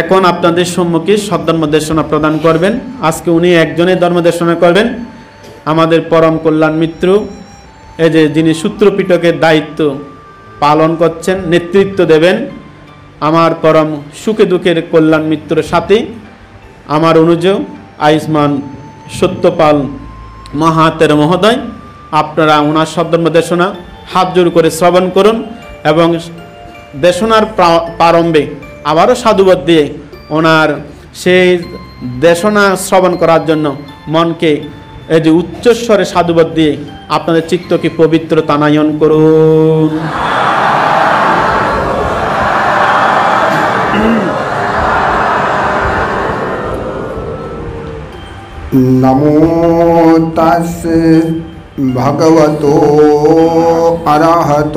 এখন আপনাদের সম্মুখে সদ্ধর্মদেশনা প্রদান করবেন। আজকে উনি একজনের ধর্মদেশনা করবেন। আমাদের পরম কল্যাণ মিত্র, এই যে যিনি সূত্রপিটকের দায়িত্ব পালন করছেন, নেতৃত্ব দেবেন, আমার পরম সুখে দুঃখের কল্যাণ মিত্র সাথে, আমার অনুজ আয়ুষ্মান সত্যপাল মহাতের মহোদয়, আপনারা ওনার সদ্ধর্ম দেশনা হাত জোর করে শ্রবণ করুন এবং দেশনার প্রারম্ভে আবারও সাধুবাদ দিয়ে ওনার সেই দেশনা শ্রবণ করার জন্য মনকে এই যে উচ্চস্বরে সাধুবাদ দিয়ে আপনাদের চিত্তকে পবিত্র তানায়ন করুন। নমো তাস ভগবত আরাহত।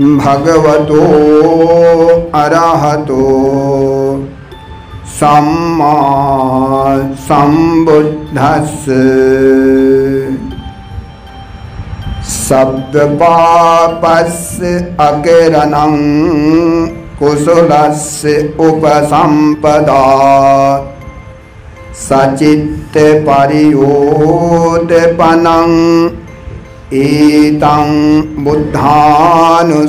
භගවතෝ අරහතෝ සම්මා සම්බුද්දස්ස සබ්බ පාපස්ස අකරණං කුසලස්ස උපසම්පදා සචිත්ත පරියෝදපනං एतं बुद्धानुशासनम्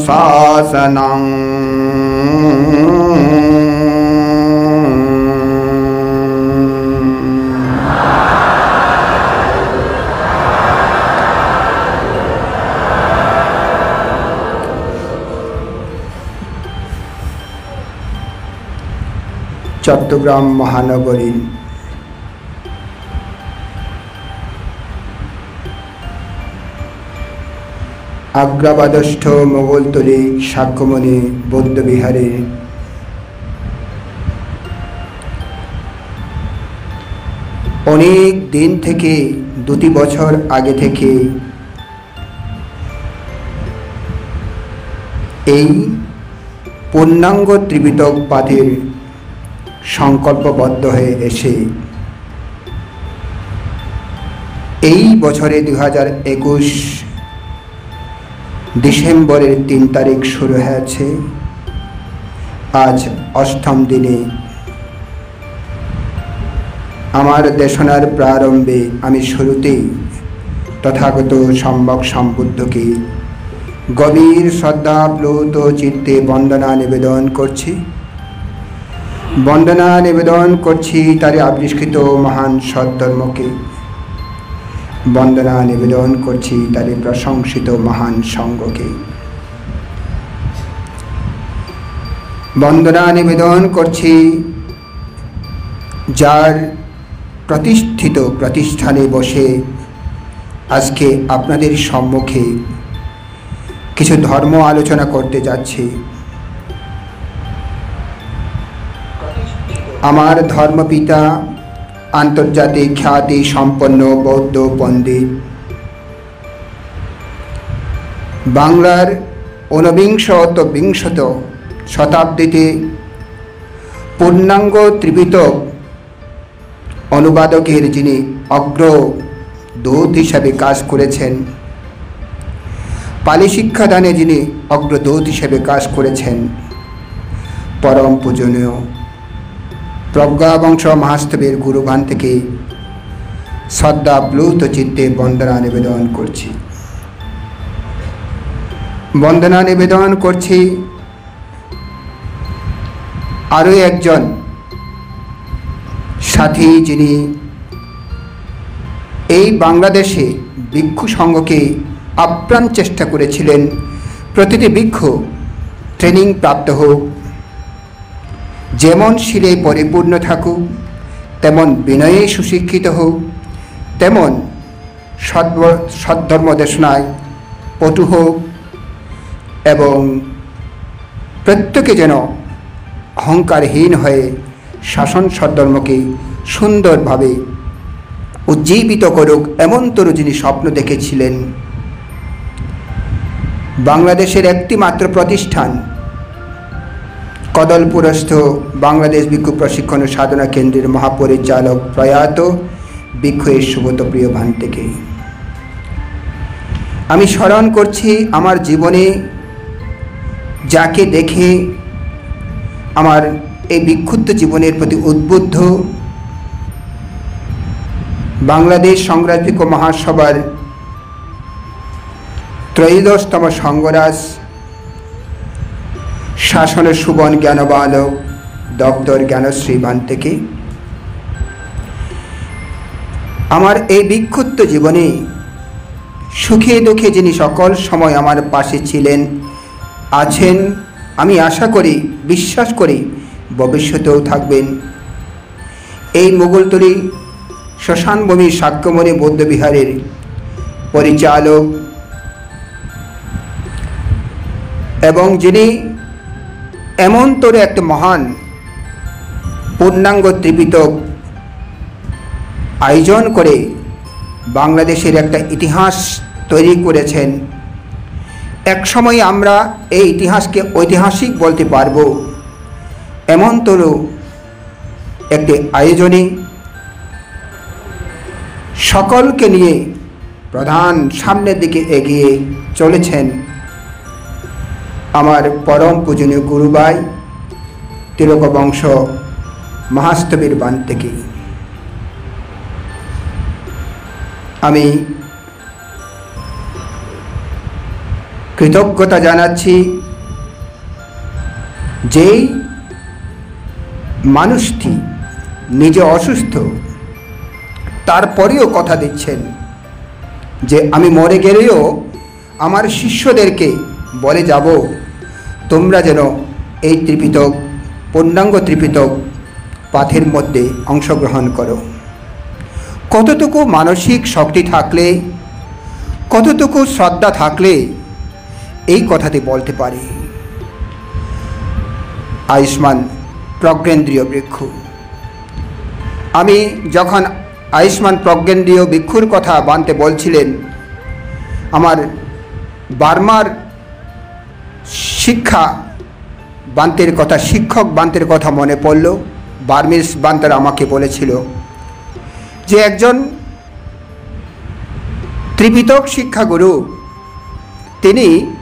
চট্টগ্রাম মহানগরীর আগ্রাবাদষ্ঠ মোগলতলী সাক্ষ্যমণি বৌদ্ধবিহারে। অনেক দিন থেকে দুটি বছর আগে থেকে এই পূর্ণাঙ্গ ত্রিবিতক পাঠের সংকল্পবদ্ধ হয়ে এসে এই বছরে দু হাজার একুশ ডিসেম্বরের তিন তারিখ শুরু হয়েছে। আজ অষ্টম দিনে আমার দেশনার প্রারম্ভে আমি শুরুতেই তথাগত সম্ভক সম্বুদ্ধকে গভীর শ্রদ্ধাপ্লুত চিত্তে বন্দনা নিবেদন করছি। বন্দনা নিবেদন করছি তার আবিষ্কৃত মহান সদ্ধর্মকে বন্দনা নিবেদন করছি তাদের প্রশংসিত মহান সঙ্গকে। বন্দনা নিবেদন করছি যার প্রতিষ্ঠিত প্রতিষ্ঠানে বসে আজকে আপনাদের সম্মুখে কিছু ধর্ম আলোচনা করতে যাচ্ছি। আমার ধর্মপিতা আন্তর্জাতিক খ্যাতি সম্পন্ন বৌদ্ধ পণ্ডিত। বাংলার ঊনবিংশ বিংশত শতাব্দীতে পূর্ণাঙ্গ ত্রিপিতক অনুবাদকের যিনি অগ্র দূত হিসাবে কাজ করেছেন, পালি শিক্ষাদানে যিনি অগ্রদূত হিসেবে কাজ করেছেন, পরম পূজনীয়। প্রজ্ঞাবংশ মহাস্তবের গুরুগান থেকে শ্রদ্ধা চিত্তে বন্দনা নিবেদন করছি। বন্দনা নিবেদন করছি আরও একজন সাথী যিনি এই বাংলাদেশে ভিক্ষু সংঘকে আপ্রাণ চেষ্টা করেছিলেন। প্রতিটি ভিক্ষু ট্রেনিং প্রাপ্ত হোক যেমন শিলে পরিপূর্ণ থাকুক, তেমন বিনয়ে সুশিক্ষিত হোক, তেমন সদ্ধর্ম দেশনায় পটু হোক এবং প্রত্যেকে যেন অহংকারহীন হয়ে শাসন সদ্ধর্মকে সুন্দরভাবে উজ্জীবিত করুক এমন তরু যিনি স্বপ্ন দেখেছিলেন। বাংলাদেশের একটি মাত্র প্রতিষ্ঠান কদলপুরস্থ বাংলাদেশ ভিক্ষু প্রশিক্ষণ ও সাধনা কেন্দ্রের মহাপরিচালক প্রয়াত ভিক্ষু এর সুগত প্রিয় ভান্তেকে। আমি স্মরণ করছি আমার জীবনে যাকে দেখে আমার এই বিক্ষুব্ধ জীবনের প্রতি উদ্বুদ্ধ বাংলাদেশ সংগ্রামিক মহাসভার ত্রয়োদশতম সংগরাজ শাসনের সুবন জ্ঞান জ্ঞানবালক ডক্টর জ্ঞানশ্রী বান থেকে। আমার এই বিক্ষুব্ধ জীবনে সুখে দুঃখে যিনি সকল সময় আমার পাশে ছিলেন, আছেন, আমি আশা করি, বিশ্বাস করি, ভবিষ্যতেও থাকবেন। এই মোগলতলি শ্মশানভূমি সাক্ষ্যমণি বৌদ্ধবিহারের পরিচালক এবং যিনি এমন তোরে একটা মহান, পূর্ণাঙ্গ ত্রিপিটক আয়োজন করে বাংলাদেশের একটা ইতিহাস তৈরি করেছেন। এক সময় আমরা এই ইতিহাসকে ঐতিহাসিক বলতে পারব। এমন তরু একটি আয়োজনে সকলকে নিয়ে প্রধান সামনের দিকে এগিয়ে চলেছেন। আমার পরম পূজনীয় গুরুবাই, তিলক বংশ মহাস্তবীর বান থেকে। আমি কৃতজ্ঞতা জানাচ্ছি যেই মানুষটি নিজে অসুস্থ তারপরেও কথা দিচ্ছেন যে আমি মরে গেলেও আমার শিষ্যদেরকে বলে যাব তোমরা যেন এই ত্রিপিতক পূর্ণাঙ্গ ত্রিপিতক পাথের মধ্যে অংশগ্রহণ করো। কতটুকু মানসিক শক্তি থাকলে, কতটুকু শ্রদ্ধা থাকলে এই কথাটি বলতে পারি। আয়ুষ্মান প্রজ্ঞেন্দ্রীয় বৃক্ষ আমি যখন আয়ুষ্মান প্রজ্ঞেন্দ্রীয় ভিক্ষুর কথা বানতে বলছিলেন, আমার বার্মার শিক্ষা বান্তের কথা, শিক্ষক বান্তের কথা মনে পড়ল। বার্মিস বান্তার আমাকে বলেছিল যে, একজন ত্রিপিতক শিক্ষাগুরু, তিনি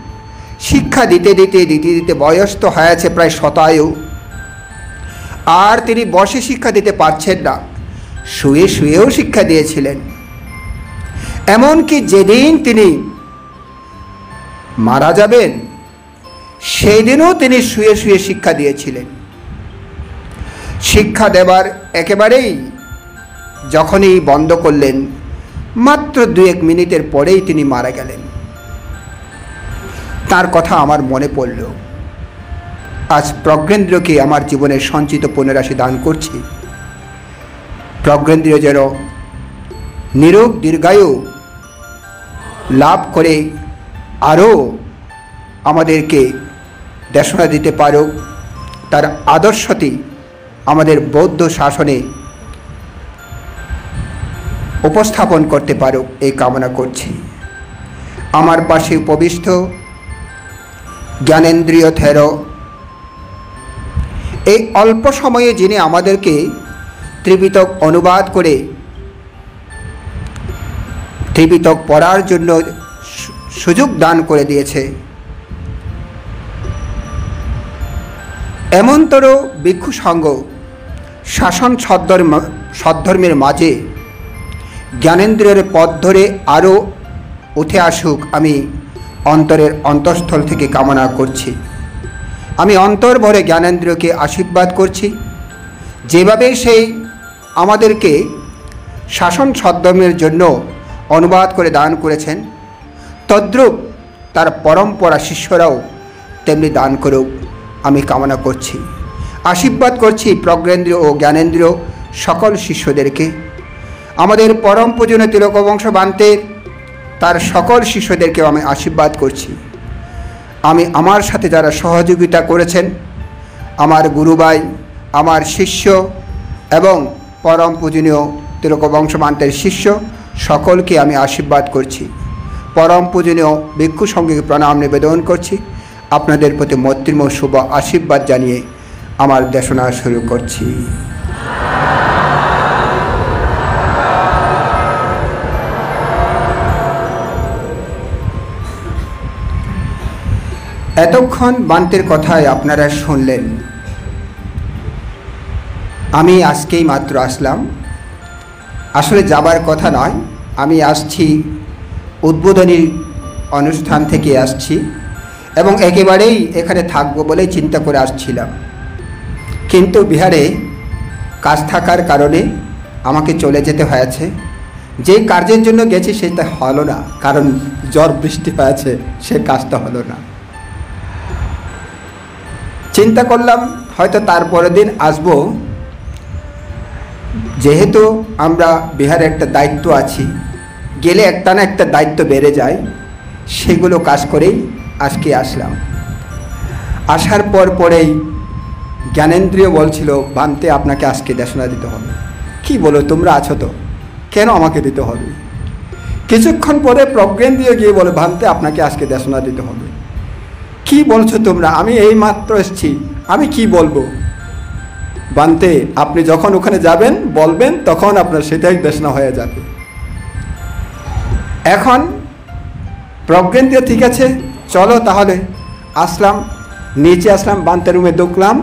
শিক্ষা দিতে দিতে দিতে দিতে বয়স্ত হয়েছে প্রায় শতায়ু। আর তিনি বসে শিক্ষা দিতে পারছেন না। শুয়ে, শুয়েও শিক্ষা দিয়েছিলেন। এমনকি যেদিন তিনি মারা যাবেন সেই দিনও তিনি শুয়ে শুয়ে শিক্ষা দিয়েছিলেন। শিক্ষা দেবার একেবারেই যখনই বন্ধ করলেন, মাত্র দু এক মিনিটের পরেই তিনি মারা গেলেন। তার কথা আমার মনে পড়ল। আজ প্রজ্ঞেন্দ্রকে আমার জীবনের সঞ্চিত পুনরাশি দান করছি। প্রজ্ঞেন্দ্র যেন নিরোগ দীর্ঘায়ু লাভ করে আরও আমাদেরকে দেশনা দিতে পারুক, তার আদর্শটি আমাদের বৌদ্ধ শাসনে উপস্থাপন করতে পারুক, এই কামনা করছি। আমার পাশে উপবিষ্ট জ্ঞানেন্দ্রিয় থেরো, এই অল্প সময়ে যিনি আমাদেরকে ত্রিপিতক অনুবাদ করে ত্রিপিতক পড়ার জন্য সুযোগ দান করে দিয়েছে এমনতর ভিক্ষু সঙ্গ শাসন সদ্ধর্ম, সদ্ধর্মের মাঝে জ্ঞানেন্দ্রের পথ ধরে আরও উঠে আসুক আমি অন্তরের অন্তঃস্থল থেকে কামনা করছি। আমি অন্তর ভরে জ্ঞানেন্দ্রকে আশীর্বাদ করছি। যেভাবে সেই আমাদেরকে শাসন সদ্ধর্মের জন্য অনুবাদ করে দান করেছেন, তদ্রূপ তার পরম্পরা শিষ্যরাও তেমনি দান করুক। আমি কামনা করছি। আশীর্বাদ করছি প্রজ্ঞেন্দ্র ও জ্ঞানেন্দ্র সকল শিষ্যদেরকে। আমাদের পরম পূজনে তিলকবংশ বান্তের তার সকল শিষ্যদেরকেও আমি আশীর্বাদ করছি। আমি আমার সাথে যারা সহযোগিতা করেছেন, আমার গুরুবাই, আমার শিষ্য এবং পরম পূজনীয় তিলকবংশ মান্তের শিষ্য সকলকে আমি আশীর্বাদ করছি। পরম পূজনীয় ভিক্ষু সঙ্গীকে প্রণাম নিবেদন করছি। আপনাদের প্রতি মৈত্রীম শুভ আশীর্বাদ জানিয়ে আমার দেশনা শুরু করছি। এতক্ষণ বান্তের কথায় আপনারা শুনলেন। আমি আজকেই মাত্র আসলাম। আসলে যাবার কথা নয়, আমি আসছি, উদ্বোধনী অনুষ্ঠান থেকে আসছি। এবং একেবারেই এখানে থাকব বলেই চিন্তা করে আসছিলাম। কিন্তু বিহারে কাজ থাকার কারণে আমাকে চলে যেতে হয়েছে। যে কার্যের জন্য গেছি সেটা হলো না, কারণ ঝড় বৃষ্টি হয়েছে, সে কাজটা হলো না। চিন্তা করলাম হয়তো তারপরের দিন আসব। যেহেতু আমরা বিহারে একটা দায়িত্ব আছি, গেলে একটা না একটা দায়িত্ব বেড়ে যায়, সেগুলো কাজ করেই আজকে আসলাম। আসার পর পরেই জ্ঞানেন্দ্রিয় বলছিল, বানতে আপনাকে আজকে দেশনা দিতে হবে। কি বলো, তোমরা আছো তো? কেন আমাকে দিতে হবে? কিছুক্ষণ পরে প্রজ্ঞেন্দ্রিয় গিয়ে বলে ভানতে আপনাকে আজকে দেশনা দিতে হবে। কি বলছো তোমরা? আমি এই মাত্র এসছি। আমি কি বলব? বানতে, আপনি যখন ওখানে যাবেন, বলবেন, তখন আপনার সেটাই দেশনা হয়ে যাবে। এখন প্রজ্ঞেন্দ্রিয় ঠিক আছে চলো তাহলে, আসলাম, নিচে আসলাম, বান্তে রুমে ঢুকলাম,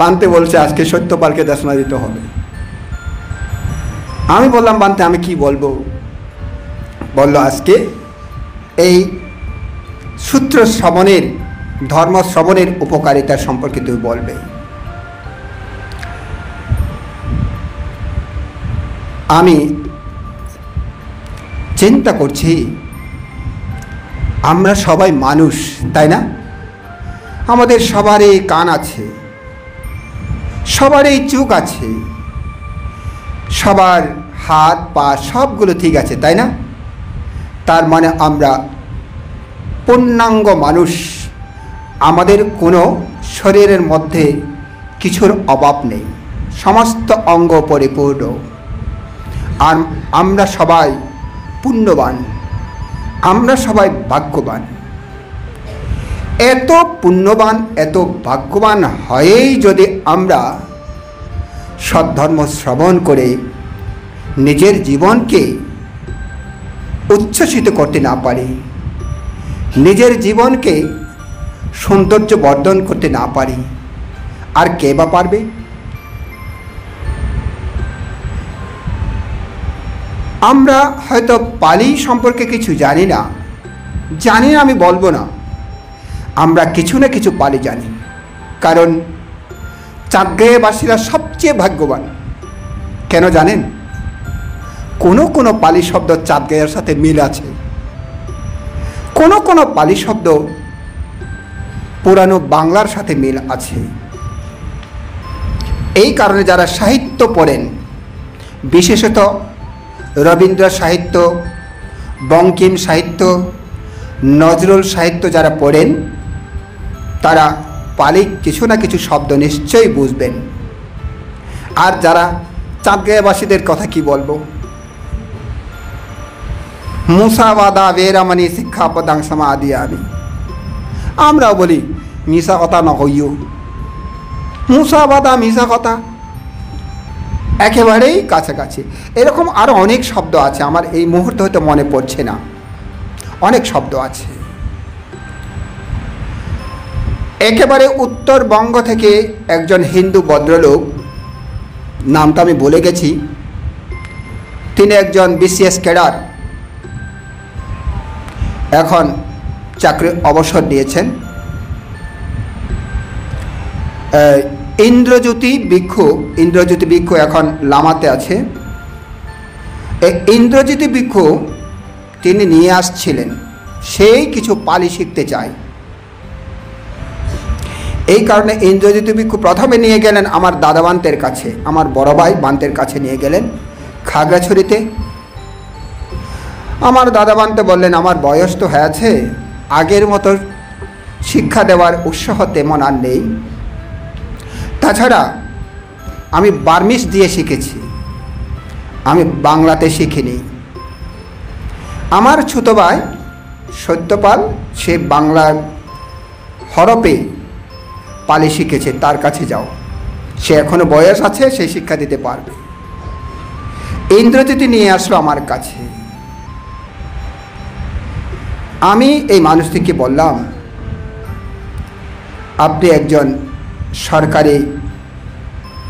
বানতে বলছে আজকে সত্যপালকে দেশনা দিতে হবে। আমি বললাম, বানতে, আমি কি বলব? বলল, আজকে এই সূত্র শ্রবণের, ধর্ম শ্রবণের উপকারিতা সম্পর্কে তুমি বলবে। আমি চিন্তা করছি আমরা সবাই মানুষ, তাই না? আমাদের সবারই কান আছে, সবারই চোখ আছে, সবার হাত, পা সবগুলো ঠিক আছে, তাই না? তার মানে আমরা পূর্ণাঙ্গ মানুষ। আমাদের কোনো শরীরের মধ্যে কিছুর অভাব নেই, সমস্ত অঙ্গ পরিপূর্ণ। আর আমরা সবাই পুণ্যবান। আমরা সবাই ভাগ্যবান। এত পুণ্যবান, এত ভাগ্যবান হয়েই যদি আমরা সদ্ধর্ম শ্রবণ করে নিজের জীবনকে উচ্ছ্বসিত করতে না পারি, নিজের জীবনকে সৌন্দর্য বর্ধন করতে না পারি, আর কে বা পারবে? আমরা হয়তো পালি সম্পর্কে কিছু জানি না। জানি না আমি বলব না। আমরা কিছু না কিছু পালি জানি। কারণ চাঁদগাঁয়েবাসীরা সবচেয়ে ভাগ্যবান। কেন জানেন? কোনো কোনো পালি শব্দ চাঁদগাঁয়ের সাথে মিল আছে। কোনো কোনো পালি শব্দ পুরানো বাংলার সাথে মিল আছে। এই কারণে যারা সাহিত্য পড়েন, বিশেষত রবীন্দ্র সাহিত্য, বঙ্কিম সাহিত্য, নজরুল সাহিত্য যারা পড়েন, তারা পালিক কিছু না কিছু শব্দ নিশ্চয়ই বুঝবেন। আর যারা চাঁদগাঁয়াবাসীদের কথা কি বলব? মুসাবাদা বেরামানি শিক্ষাপদাং সমাদি আমি আমরাও বলি মিশা কথা নহইও মুসাবাদা মিশা কথা একেবারেই কাছাকাছি। এরকম আরও অনেক শব্দ আছে, আমার এই মুহূর্তে হয়তো মনে পড়ছে না। অনেক শব্দ আছে। একেবারে উত্তরবঙ্গ থেকে একজন হিন্দু ভদ্রলোক নামটা আমি বলে গেছি, তিনি একজন বিসিএস ক্যাডার, এখন চাকরি অবসর নিয়েছেন ইন্দ্রজ্যোতি বৃক্ষ ইন্দ্রজ্যোতি বৃক্ষ এখন লামাতে আছে। এই ইন্দ্রজ্যোতি বৃক্ষ তিনি নিয়ে আসছিলেন। সেই কিছু পালি শিখতে চায়। এই কারণে ইন্দ্রজ্যোতি বৃক্ষ প্রথমে নিয়ে গেলেন আমার দাদাবান্তের কাছে, আমার বড় ভাই বান্তের কাছে নিয়ে গেলেন খাগড়াছড়িতে। আমার দাদা বান্তে বললেন, আমার বয়স তো হয়েছে, আগের মতো শিক্ষা দেওয়ার উৎসাহ তেমন আর নেই। তাছাড়া আমি বার্মিস দিয়ে শিখেছি। আমি বাংলাতে শিখিনি। আমার ছোট ভাই সত্যপাল, সে বাংলা হরপে পালি শিখেছে, তার কাছে যাও। সে এখনও বয়স আছে, সে শিক্ষা দিতে পারবে। ইন্দ্রজিৎ নিয়ে আসলো আমার কাছে। আমি এই মানুষটিকে বললাম, আপনি একজন সরকারি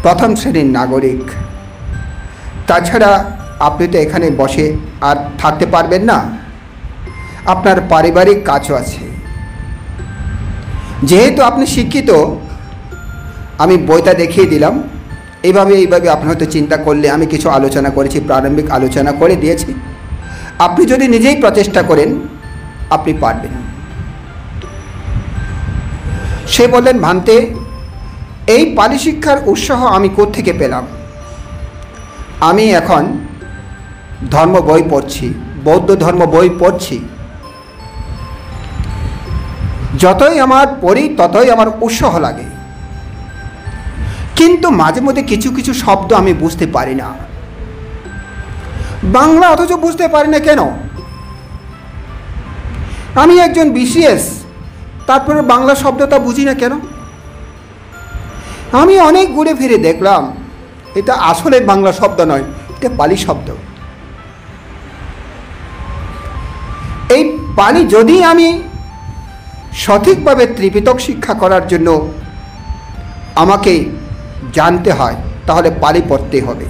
প্রথম শ্রেণির নাগরিক। তাছাড়া আপনি তো এখানে বসে আর থাকতে পারবেন না। আপনার পারিবারিক কাজও আছে। যেহেতু আপনি শিক্ষিত, আমি বইটা দেখিয়ে দিলাম। এইভাবে এইভাবে আপনি হয়তো চিন্তা করলে আমি কিছু আলোচনা করেছি, প্রারম্ভিক আলোচনা করে দিয়েছি। আপনি যদি নিজেই প্রচেষ্টা করেন, আপনি পারবেন। সে বললেন, ভান্তে এই পালি শিক্ষার উৎসাহ আমি থেকে পেলাম? আমি এখন ধর্ম বই পড়ছি, বৌদ্ধ ধর্ম বই পড়ছি। যতই আমার পড়ি, ততই আমার উৎসাহ লাগে। কিন্তু মাঝে মধ্যে কিছু কিছু শব্দ আমি বুঝতে পারি না। বাংলা অথচ বুঝতে পারি না কেন? আমি একজন বিসিএস, তারপরে বাংলা শব্দটা বুঝি না কেন? আমি অনেক ঘুরে ফিরে দেখলাম। এটা আসলে বাংলা শব্দ নয়, এটা পালি শব্দ। এই পালি যদি আমি সঠিকভাবে ত্রিপিতক শিক্ষা করার জন্য আমাকে জানতে হয়, তাহলে পালি পড়তে হবে।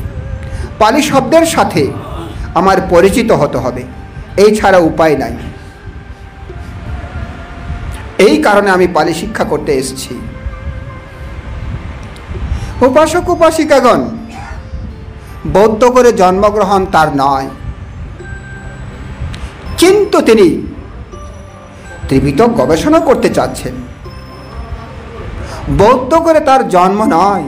পালি শব্দের সাথে আমার পরিচিত হতে হবে, এই ছাড়া উপায় নাই। এই কারণে আমি পালি শিক্ষা করতে এসেছি। উপাসক উপাসিকাগণ, বৌদ্ধ করে জন্মগ্রহণ তার নয়। কিন্তু তিনি ত্রিপিতক গবেষণা করতে চাচ্ছেন। বৌদ্ধ করে তার জন্ম নয়,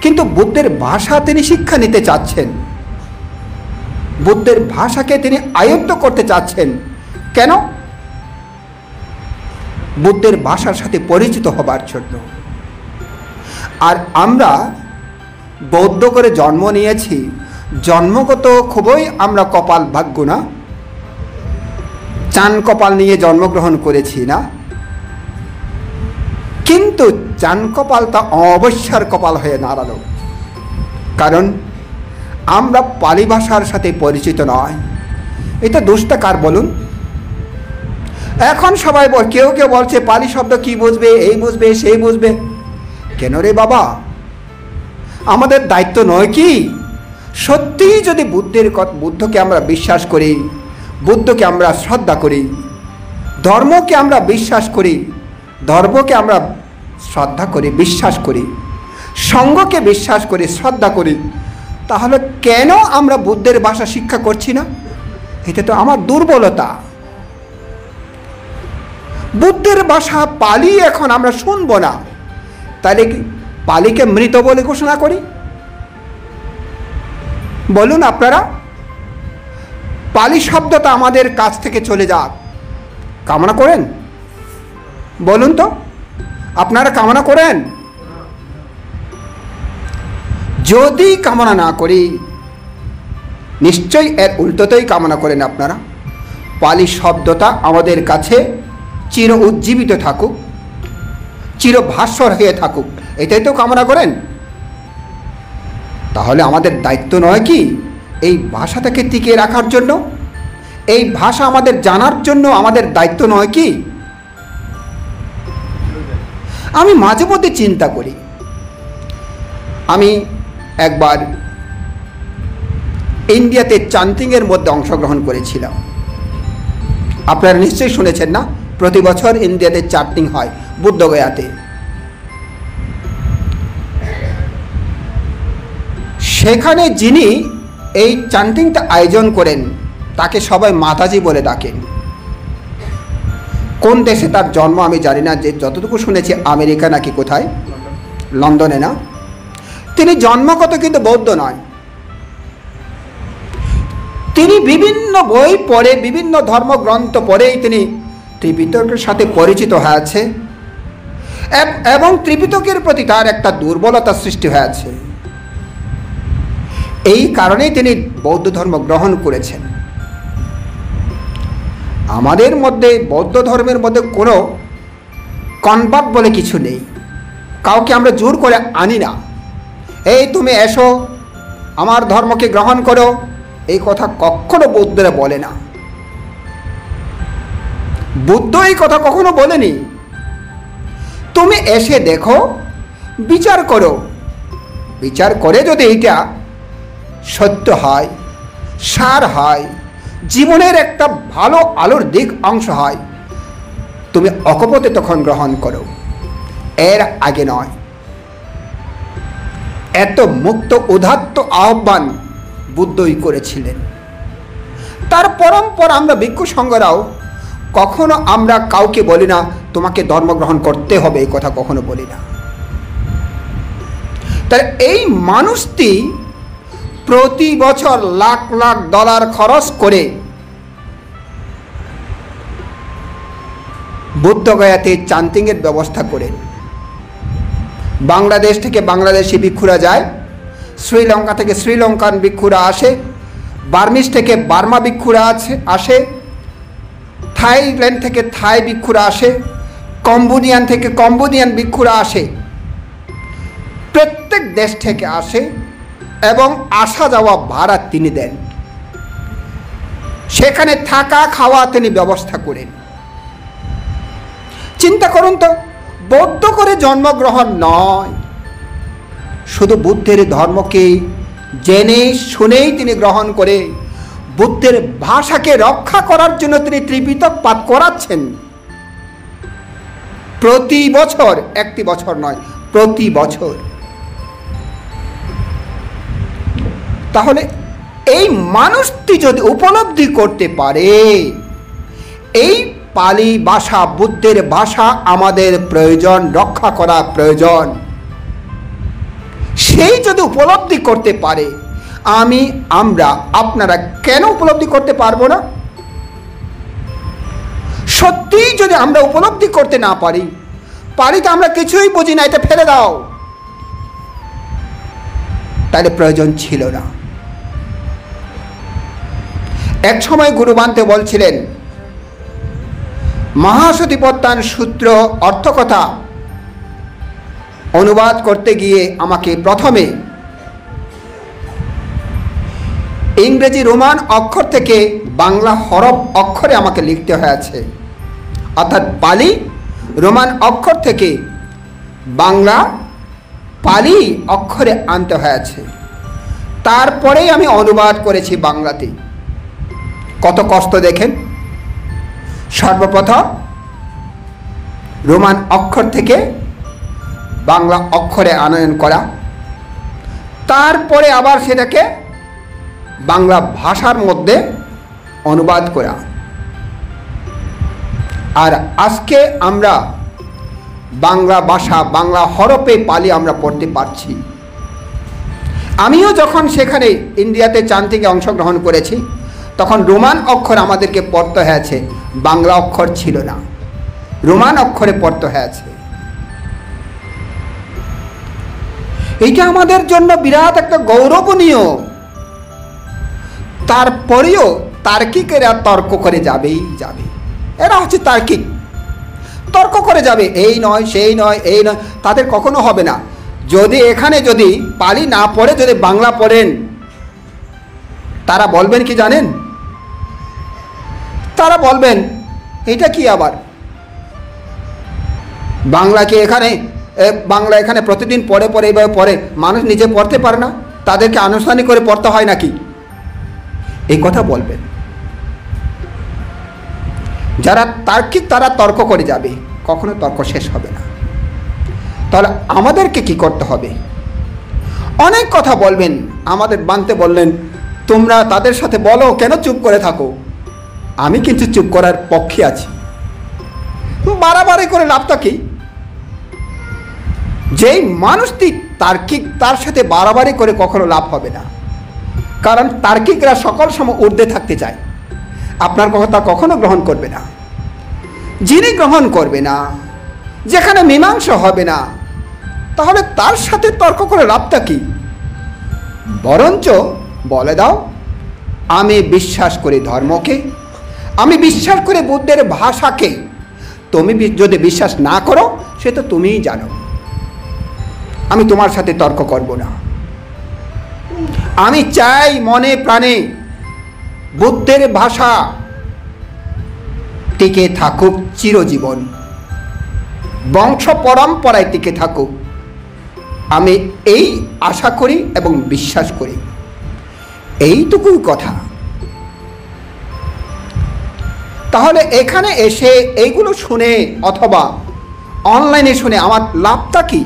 কিন্তু বুদ্ধের ভাষা তিনি শিক্ষা নিতে চাচ্ছেন। বুদ্ধের ভাষাকে তিনি আয়ত্ত করতে চাচ্ছেন। কেন? বুদ্ধের ভাষার সাথে পরিচিত হবার জন্য। আর আমরা বৌদ্ধ করে জন্ম নিয়েছি, জন্মগত খুবই আমরা কপাল ভাগ্য না। চান কপাল নিয়ে জন্মগ্রহণ করেছি না। কিন্তু চান কপালটা অবস্যার কপাল হয়ে দাঁড়াল। কারণ আমরা পালি ভাষার সাথে পরিচিত নয়। এটা দোষটা কার বলুন? এখন সবাই বল, কেউ কেউ বলছে পালি শব্দ কি বুঝবে, এই বুঝবে, সেই বুঝবে। কেন রে বাবা? আমাদের দায়িত্ব নয় কি? সত্যিই যদি বুদ্ধের বুদ্ধকে আমরা বিশ্বাস করি, বুদ্ধকে আমরা শ্রদ্ধা করি, ধর্মকে আমরা বিশ্বাস করি, ধর্মকে আমরা শ্রদ্ধা করি, বিশ্বাস করি, সঙ্গকে বিশ্বাস করি, শ্রদ্ধা করি, তাহলে কেন আমরা বুদ্ধের ভাষা শিক্ষা করছি না? এটা তো আমার দুর্বলতা। বুদ্ধের ভাষা পালি এখন আমরা শুনব না। তাহলে কি পালিকে মৃত বলে ঘোষণা করি? বলুন আপনারা, পালি শব্দটা আমাদের কাছ থেকে চলে যাক। কামনা করেন? বলুন তো, আপনারা কামনা করেন? যদি কামনা না করি, নিশ্চয়ই এর উল্টোতেই কামনা করেন আপনারা। পালি শব্দটা আমাদের কাছে চির উজ্জীবিত থাকুক। চির ভাস্বর হয়ে থাকুক। এটাই তো কামনা করেন। তাহলে আমাদের দায়িত্ব নয় কি এই ভাষাটাকে টিকিয়ে রাখার জন্য? এই ভাষা আমাদের জানার জন্য আমাদের দায়িত্ব নয় কি? আমি মাঝে মধ্যে চিন্তা করি। আমি একবার ইন্ডিয়াতে চান্তিংয়ের মধ্যে অংশগ্রহণ করেছিলাম। আপনারা নিশ্চয়ই শুনেছেন না? প্রতি বছর ইন্ডিয়াতে চার্টিং হয়। বুদ্ধগয়াতে। সেখানে যিনি এই চান্টিংটা আয়োজন করেন, তাকে সবাই মাতাজি বলে ডাকেন। কোন দেশে তার জন্ম আমি জানি না, যে যতটুকু শুনেছি, আমেরিকা নাকি কোথায়? লন্ডনে না। তিনি জন্মগত কিন্তু বৌদ্ধ নয়। তিনি বিভিন্ন বই পড়ে, বিভিন্ন ধর্মগ্রন্থ পড়েই তিনি ত্রিপিটকের সাথে পরিচিত হয়েছে এবং ত্রিপিতকের প্রতি তার একটা দুর্বলতা সৃষ্টি হয়েছে। এই কারণেই তিনি বৌদ্ধ ধর্ম গ্রহণ করেছেন। আমাদের মধ্যে, বৌদ্ধ ধর্মের মধ্যে কোনো কনভার্ট বলে কিছু নেই। কাউকে আমরা জোর করে আনি না। এই তুমি এসো, আমার ধর্মকে গ্রহণ করো, এই কথা কখনো বৌদ্ধরা বলে না। বুদ্ধ এই কথা কখনো বলেনি। তুমি এসে দেখো, বিচার করো। বিচার করে যদি এইটা সত্য হয়, সার হয়, জীবনের একটা ভালো আলোর দিক অংশ হয়, তুমি অকপতে তখন গ্রহণ করো। এর আগে নয়। এত মুক্ত, উদাত্ত আহ্বান বুদ্ধই করেছিলেন। তার পরম্পরা আমরা ভিক্ষু সংঘরাও কখনো আমরা কাউকে বলি না, তোমাকে ধর্মগ্রহণ করতে হবে, এই কথা কখনো বলি না। তার এই মানুষটি প্রতি বছর লাখ লাখ ডলার খরচ করে বুদ্ধগয়াতে চান্তিংয়ের ব্যবস্থা করেন। বাংলাদেশ থেকে বাংলাদেশি ভিক্ষুরা যায়, শ্রীলঙ্কা থেকে শ্রীলঙ্কান ভিক্ষুরা আসে বার্মিস থেকে বার্মা ভিক্ষুরা আছে, আসে থাইল্যান্ড থেকে থাই ভিক্ষুরা আসে, কম্বোডিয়ান থেকে কম্বোডিয়ান ভিক্ষুরা আসে। প্রত্যেক দেশ থেকে আসে এবং আসা যাওয়া ভাড়া তিনি দেন। সেখানে থাকা খাওয়া তিনি ব্যবস্থা করেন। চিন্তা করুন তো, বৌদ্ধ করে জন্মগ্রহণ নয়। শুধু বুদ্ধের ধর্মকে জেনে শুনেই তিনি গ্রহণ করে বুদ্ধের ভাষাকে রক্ষা করার জন্য তিনি ত্রিপিতক করাচ্ছেন। প্রতি বছর, একটি বছর নয়, প্রতি বছর। তাহলে এই মানুষটি যদি উপলব্ধি করতে পারে, এই পালি ভাষা, বুদ্ধের ভাষা আমাদের প্রয়োজন, রক্ষা করা প্রয়োজন। সেই যদি উপলব্ধি করতে পারে আমি, আমরা, আপনারা কেন উপলব্ধি করতে পারব না? সত্যিই যদি আমরা উপলব্ধি করতে না পারি পারি তো আমরা কিছুই বুঝি না, এটা ফেলে দাও। তাহলে প্রয়োজন ছিল না। এক সময় গুরুবান্তে বলছিলেন মহাসতিপত্তান সূত্র অর্থকথা। অনুবাদ করতে গিয়ে আমাকে প্রথমে ইংরেজি রোমান অক্ষর থেকে বাংলা হরফ অক্ষরে আমাকে লিখতে হয়েছে। অর্থাৎ পালি রোমান অক্ষর থেকে বাংলা পালি অক্ষরে আনতে হয়েছে। তারপরেই আমি অনুবাদ করেছি বাংলাতে। কত কষ্ট দেখেন। সর্বপ্রথম রোমান অক্ষর থেকে বাংলা অক্ষরে আনয়ন করা। তারপরে আবার সেটাকে বাংলা ভাষার মধ্যে অনুবাদ করা। আর আজকে আমরা বাংলা ভাষা, বাংলা হরপে পালি আমরা পড়তে পারছি। আমিও যখন সেখানে ইন্ডিয়াতে চান থেকে অংশগ্রহণ করেছি, তখন রোমান অক্ষর আমাদেরকে পড়তে হয়েছে, বাংলা অক্ষর ছিল না। রোমান অক্ষরে পড়তে হয়েছে। এইটা আমাদের জন্য বিরাট একটা গৌরবনীয় তারপরেও তার্কিকেরা তর্ক করে যাবেই যাবে। এরা হচ্ছে তার্কিক। তর্ক করে যাবে, এই নয়, সেই নয়, এই নয়, তাদের কখনো হবে না। যদি এখানে যদি পালি না পড়ে, যদি বাংলা পড়েন, তারা বলবেন কি জানেন? তারা বলবেন, এটা কি আবার? বাংলা কি এখানে বাংলা এখানে প্রতিদিন পড়ে পড়ে, এইভাবে পড়ে? মানুষ নিজে পড়তে পারে না? তাদেরকে আনুষ্ঠানিক করে পড়তে হয় নাকি? এই কথা বলবেন যারা তার্কিক তারা তর্ক করে যাবে, কখনো তর্ক শেষ হবে না। তাহলে আমাদেরকে কি করতে হবে? অনেক কথা বলবেন, আমাদের বানতে বললেন, তোমরা তাদের সাথে বলো, কেন চুপ করে থাকো? আমি কিন্তু চুপ করার পক্ষে আছি। বাড়াবাড়ি করে লাভটা কি? যেই মানুষটি তার্কিক তার সাথে বাড়াবাড়ি করে কখনো লাভ হবে না। কারণ তার্কিকরা সকল সময় ঊর্ধ্বে থাকতে চায়। আপনার কথা কখনো গ্রহণ করবে না। যিনি গ্রহণ করবে না, যেখানে মীমাংসা হবে না, তাহলে তার সাথে তর্ক করে লাভটা কি? বরঞ্চ বলে দাও, আমি বিশ্বাস করি ধর্মকে, আমি বিশ্বাস করি বুদ্ধের ভাষাকে। তুমি যদি বিশ্বাস না করো, সে তো তুমিই জানো। আমি তোমার সাথে তর্ক করব না। আমি চাই মনে প্রাণে বুদ্ধের ভাষা টিকে থাকুক চিরজীবন। বংশ পরম্পরায় টিকে থাকুক। আমি এই আশা করি এবং বিশ্বাস করি। এইটুকুই কথা। তাহলে এখানে এসে এইগুলো শুনে অথবা অনলাইনে শুনে আমার লাভটা কি?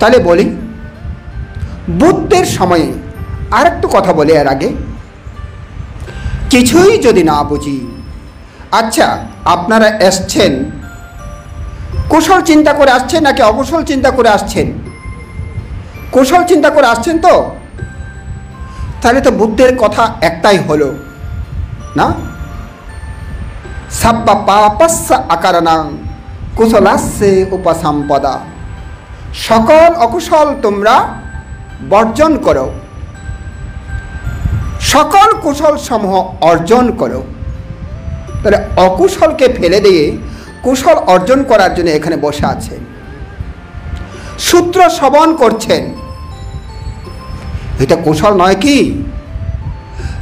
তাহলে বলি বুদ্ধের সময়ে আরেকটু কথা বলে এর আগে। কিছুই যদি না বুঝি। আচ্ছা আপনারা এসছেন? কুশল চিন্তা করে আসছেন নাকি অকুশল চিন্তা করে আসছেন? কুশল চিন্তা করে আসছেন তো? তাহলে তো বুদ্ধের কথা একটাই হলো, না? সাব্বা পাপাস্য আকারণাং কুশলাস্যে উপসম্পদা। সকল অকুশল তোমরা বর্জন করো। সকল কুশল সমূহ অর্জন করো। তাহলে অকুশলকে ফেলে দিয়ে কুশল অর্জন করার জন্য এখানে বসে আছেন সূত্র শ্রবণ করছেন। এটা কুশল নয় কি?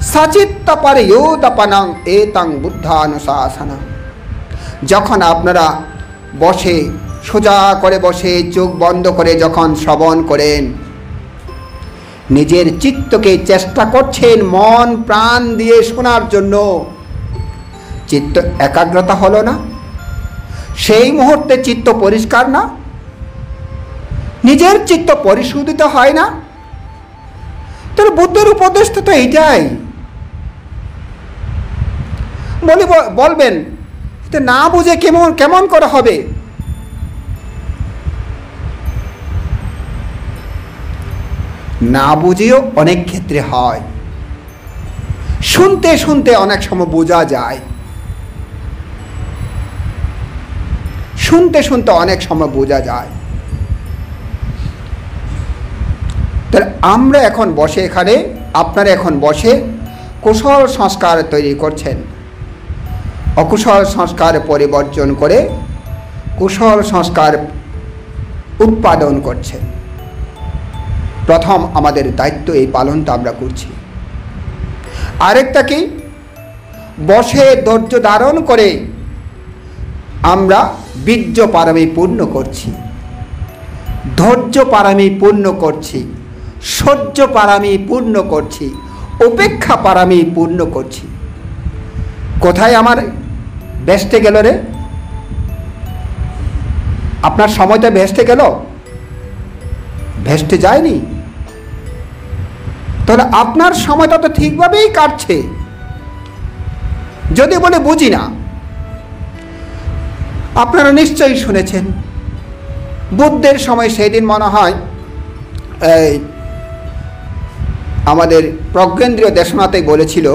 সাচিত্ত পারে ইয়োদাপানাং এ তাং বুদ্ধানুশাসনা। যখন আপনারা বসে, সোজা করে বসে, চোখ বন্ধ করে যখন শ্রবণ করেন নিজের চিত্তকে চেষ্টা করছেন মন, প্রাণ দিয়ে শোনার জন্য। চিত্ত একাগ্রতা হলো না? সেই মুহূর্তে চিত্ত পরিষ্কার না? নিজের চিত্ত পরিশোধিত হয় না? তোর বুদ্ধের উপদেশ তো এইটাই। বলি, বলবেন, না বুঝে কেমন কেমন করে হবে? না বুঝেও অনেক ক্ষেত্রে হয়। শুনতে শুনতে অনেক সময় বোঝা যায়। শুনতে শুনতে অনেক সময় বোঝা যায়। তাহলে আমরা এখন বসে এখানে, আপনারা এখন বসে কুশল সংস্কার তৈরি করছেন। অকুশল সংস্কার পরিবর্জন করে কুশল সংস্কার উৎপাদন করছেন। প্রথম আমাদের দায়িত্ব এই পালনটা আমরা করছি। আরেকটা কি? বসে ধৈর্য ধারণ করে আমরা বীর্য পারামি পূর্ণ করছি। ধৈর্য পারামি পূর্ণ করছি। সহ্য পারামি পূর্ণ করছি। উপেক্ষা পারামি পূর্ণ করছি। কোথায় আমার বেস্টে গেল রে? আপনার সময়টা ভেস্টে গেল? ভেস্টে যায়নি? তাহলে আপনার সময়টা তো ঠিকভাবেই কাটছে। যদি বলে বুঝি না, আপনারা নিশ্চয়ই শুনেছেন। বুদ্ধের সময় সেই দিন মনে হয়, এই আমাদের প্রজ্ঞেন্দ্রীয় দেশনাথে বলেছিল,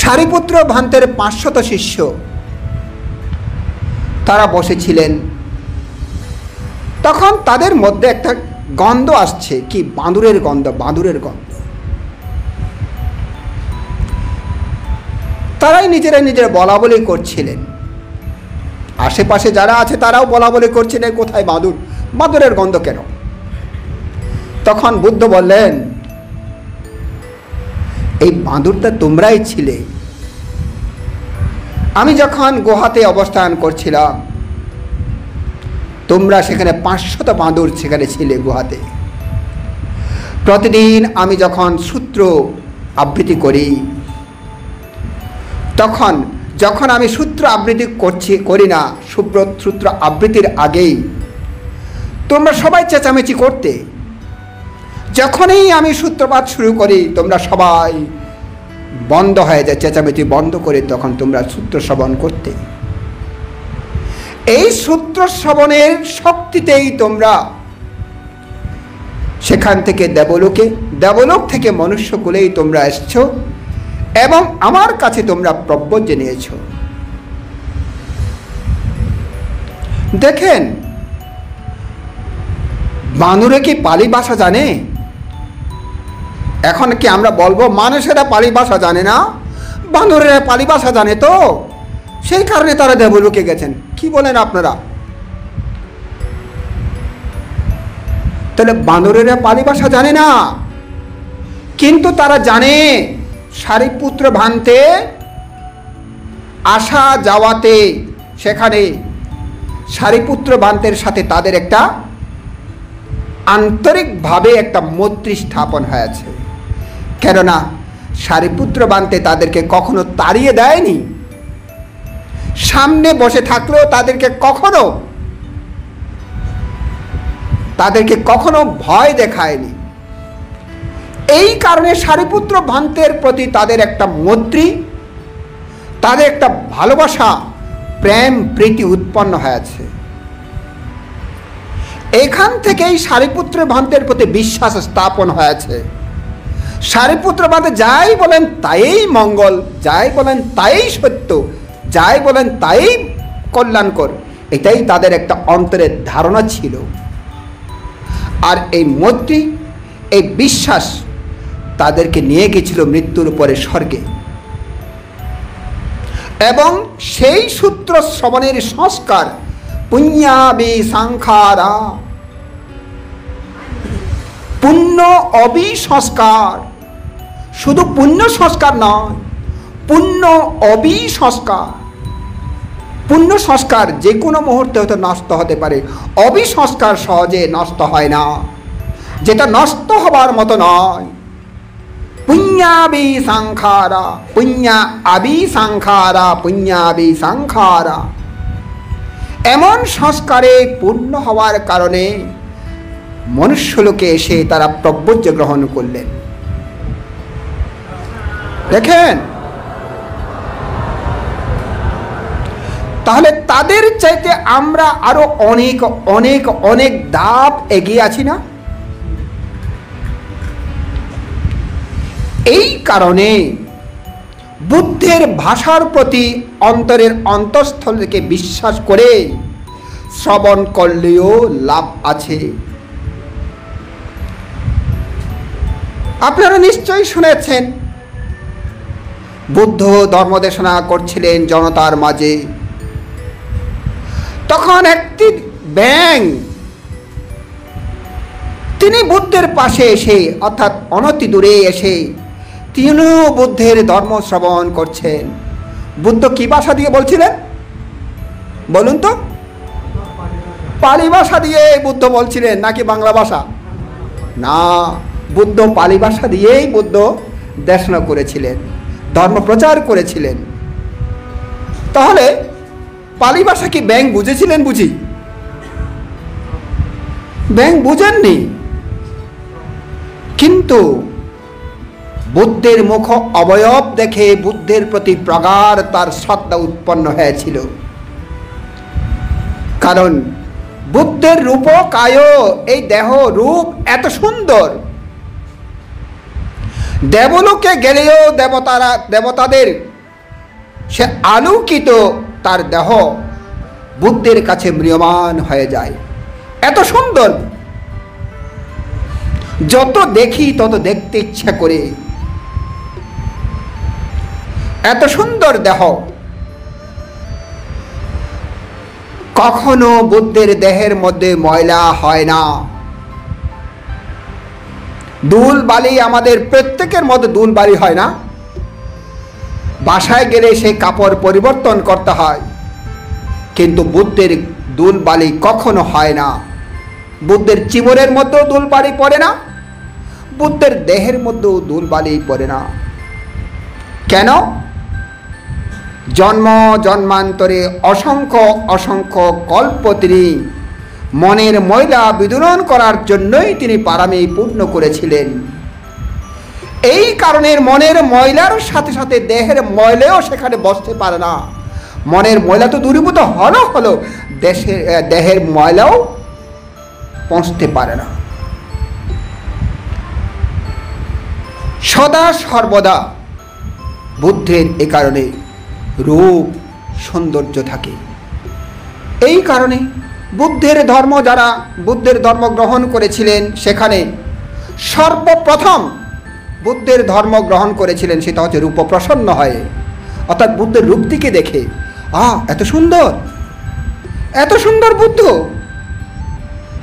সারিপুত্র ভান্তের পাঁচশত শিষ্য, তারা বসেছিলেন। তখন তাদের মধ্যে একটা গন্ধ আসছে। কি? বাঁদুরের গন্ধ বাঁদুরের গন্ধ। তারাই নিজেরা নিজেরা বলা বলি করছিলেন। আশেপাশে যারা আছে, তারাও বলা বলি করছিলেন, কোথায় বাঁদুর? বাঁদুরের গন্ধ কেন? তখন বুদ্ধ বললেন, এই বাঁদুরটা তোমরাই ছিলে। আমি যখন গুহাতে অবস্থান করছিলাম তোমরা সেখানে পাঁচশত বাঁদর সেখানে ছিলে গুহাতে। প্রতিদিন আমি যখন সূত্র আবৃত্তি করি, তখন যখন আমি সূত্র আবৃত্তি করছি, করি না শুভ্র সূত্র আবৃত্তির আগেই, তোমরা সবাই চেঁচামেচি করতে। যখনই আমি সূত্রপাত শুরু করি, তোমরা সবাই বন্ধ হয়ে যায়, চেঁচামেচি বন্ধ করে তখন তোমরা সূত্র শ্রবণ করতে। এই সূত্র শ্রবণের শক্তিতেই তোমরা। সেখান থেকে দেবলোকে, দেবলোক থেকে মনুষ্য মনুষ্যকুলেই তোমরা এসছ এবং আমার কাছে তোমরা প্রব্য নিয়েছ দেখেন, বানরে কি পালি ভাষা জানে? এখন কি আমরা বলব, মানুষেরা পালি ভাষা জানে না? বানরেরা পালি ভাষা জানে তো? সেই কারণে তারা দেবলোকে গেছেন। কি বলেন আপনারা? তাহলে বানরেরা পালি ভাষা জানে না। কিন্তু তারা জানে, সারিপুত্র ভান্তে আসা যাওয়াতে সেখানে সারিপুত্র বান্তের সাথে তাদের একটা আন্তরিকভাবে একটা মৈত্রী স্থাপন হয়েছে। কেননা সারিপুত্র বান্তে তাদেরকে কখনো তাড়িয়ে দেয়নি। সামনে বসে থাকলেও তাদেরকে কখনো তাদেরকে কখনো ভয় দেখায়নি। এই কারণে সারিপুত্র ভান্তের প্রতি তাদের একটা মৈত্রী, তাদের একটা ভালোবাসা, প্রেম, প্রীতি উৎপন্ন হয়েছে। এখান থেকেই সারিপুত্র ভান্তের প্রতি বিশ্বাস স্থাপন হয়েছে। সারিপুত্র ভান্তে যাই বলেন তাই মঙ্গল, যাই বলেন তাই সত্য যাই বলেন তাই কল্যাণকর। এটাই তাদের একটা অন্তরের ধারণা ছিল। আর এই মৈত্রী, এই বিশ্বাস তাদেরকে নিয়ে গেছিল মৃত্যুর পরে স্বর্গে। এবং সেই সূত্র শ্রবণের সংস্কার পুণ্যাবি সাংখারা। পুণ্য অবিসংস্কার শুধু পুণ্য সংস্কার নয়, পুণ্য অবিসংস্কার পুণ্য সংস্কার যে কোনো মুহূর্তে হয়তো নষ্ট হতে পারে। অবিসংস্কার সহজে নষ্ট হয় না। যেটা নষ্ট হবার মতো নয়। পুণ্যাবি সাংখারা পুণ্যা আবি পুণ্যাবি সাংখারা এমন সংস্কারে পূর্ণ হওয়ার কারণে মনুষ্যলোকে এসে তারা প্রব্যজ্য গ্রহণ করলেন। দেখেন তাহলে তাদের চাইতে আমরা আরও অনেক অনেক অনেক দাপ এগিয়ে আছি না? এই কারণে বুদ্ধের ভাষার প্রতি অন্তরের অন্তঃস্থল থেকে বিশ্বাস করে শ্রবণ করলেও লাভ আছে। আপনারা নিশ্চয়ই শুনেছেন, বুদ্ধ ধর্মদেশনা করছিলেন জনতার মাঝে। তখন একটি ব্যাং তিনি বুদ্ধের পাশে এসে, অর্থাৎ অনতি দূরে এসে তিনিও বুদ্ধের ধর্ম শ্রবণ করছেন। বুদ্ধ কি ভাষা দিয়ে বলছিলেন? বলুন তো। পালি ভাষা দিয়ে বুদ্ধ বলছিলেন নাকি বাংলা ভাষা? না, বুদ্ধ পালি ভাষা দিয়েই বুদ্ধ দেশনা করেছিলেন, ধর্ম প্রচার করেছিলেন। তাহলে পালি ভাষা কি ব্যাং বুঝেছিলেন বুঝি? ব্যাং বুঝেননি। কিন্তু বুদ্ধের মুখ অবয়ব দেখে বুদ্ধের প্রতি প্রগাঢ় তার শ্রদ্ধা উৎপন্ন হয়েছিল। কারণ বুদ্ধের রূপ কায় এই দেহ রূপ এত সুন্দর। দেবলোকে গেলেও দেবতারা, দেবতাদের সে আলোকিত তার দেহ বুদ্ধের কাছে ম্রিয়মান হয়ে যায়। এত সুন্দর। যত দেখি, তত দেখতে ইচ্ছা করে। এত সুন্দর দেহ। কখনো বুদ্ধের দেহের মধ্যে ময়লা হয় না। দুল বালি আমাদের প্রত্যেকের মধ্যে দুল বালি হয় না? বাসায় গেলে সেই কাপড় পরিবর্তন করতে হয়। কিন্তু বুদ্ধের দুল বালি কখনো হয় না। বুদ্ধের চিবরের মধ্যেও দুল বালি পড়ে না। বুদ্ধের দেহের মধ্যেও দুল বালি পড়ে না। কেন? জন্ম জন্মান্তরে অসংখ্য অসংখ্য কল্প তিনি মনের ময়লা বিদূরণ করার জন্যই তিনি পারামি পূর্ণ করেছিলেন। এই কারণের মনের ময়লার সাথে সাথে দেহের ময়লাও সেখানে বসতে পারে না। মনের ময়লা তো দূরীভূত হলো হলো দেশের দেহের ময়লাও পৌঁছতে পারে না। সদা সর্বদা বুদ্ধের এ কারণে রূপ সৌন্দর্য থাকে। এই কারণে বুদ্ধের ধর্ম যারা, বুদ্ধের ধর্ম গ্রহণ করেছিলেন সেখানে সর্বপ্রথম বুদ্ধের ধর্ম গ্রহণ করেছিলেন, সেটা হচ্ছে রূপপ্রসন্ন হয়ে। অর্থাৎ বুদ্ধের রূপটিকে দেখে আ এত সুন্দর! এত সুন্দর বুদ্ধ!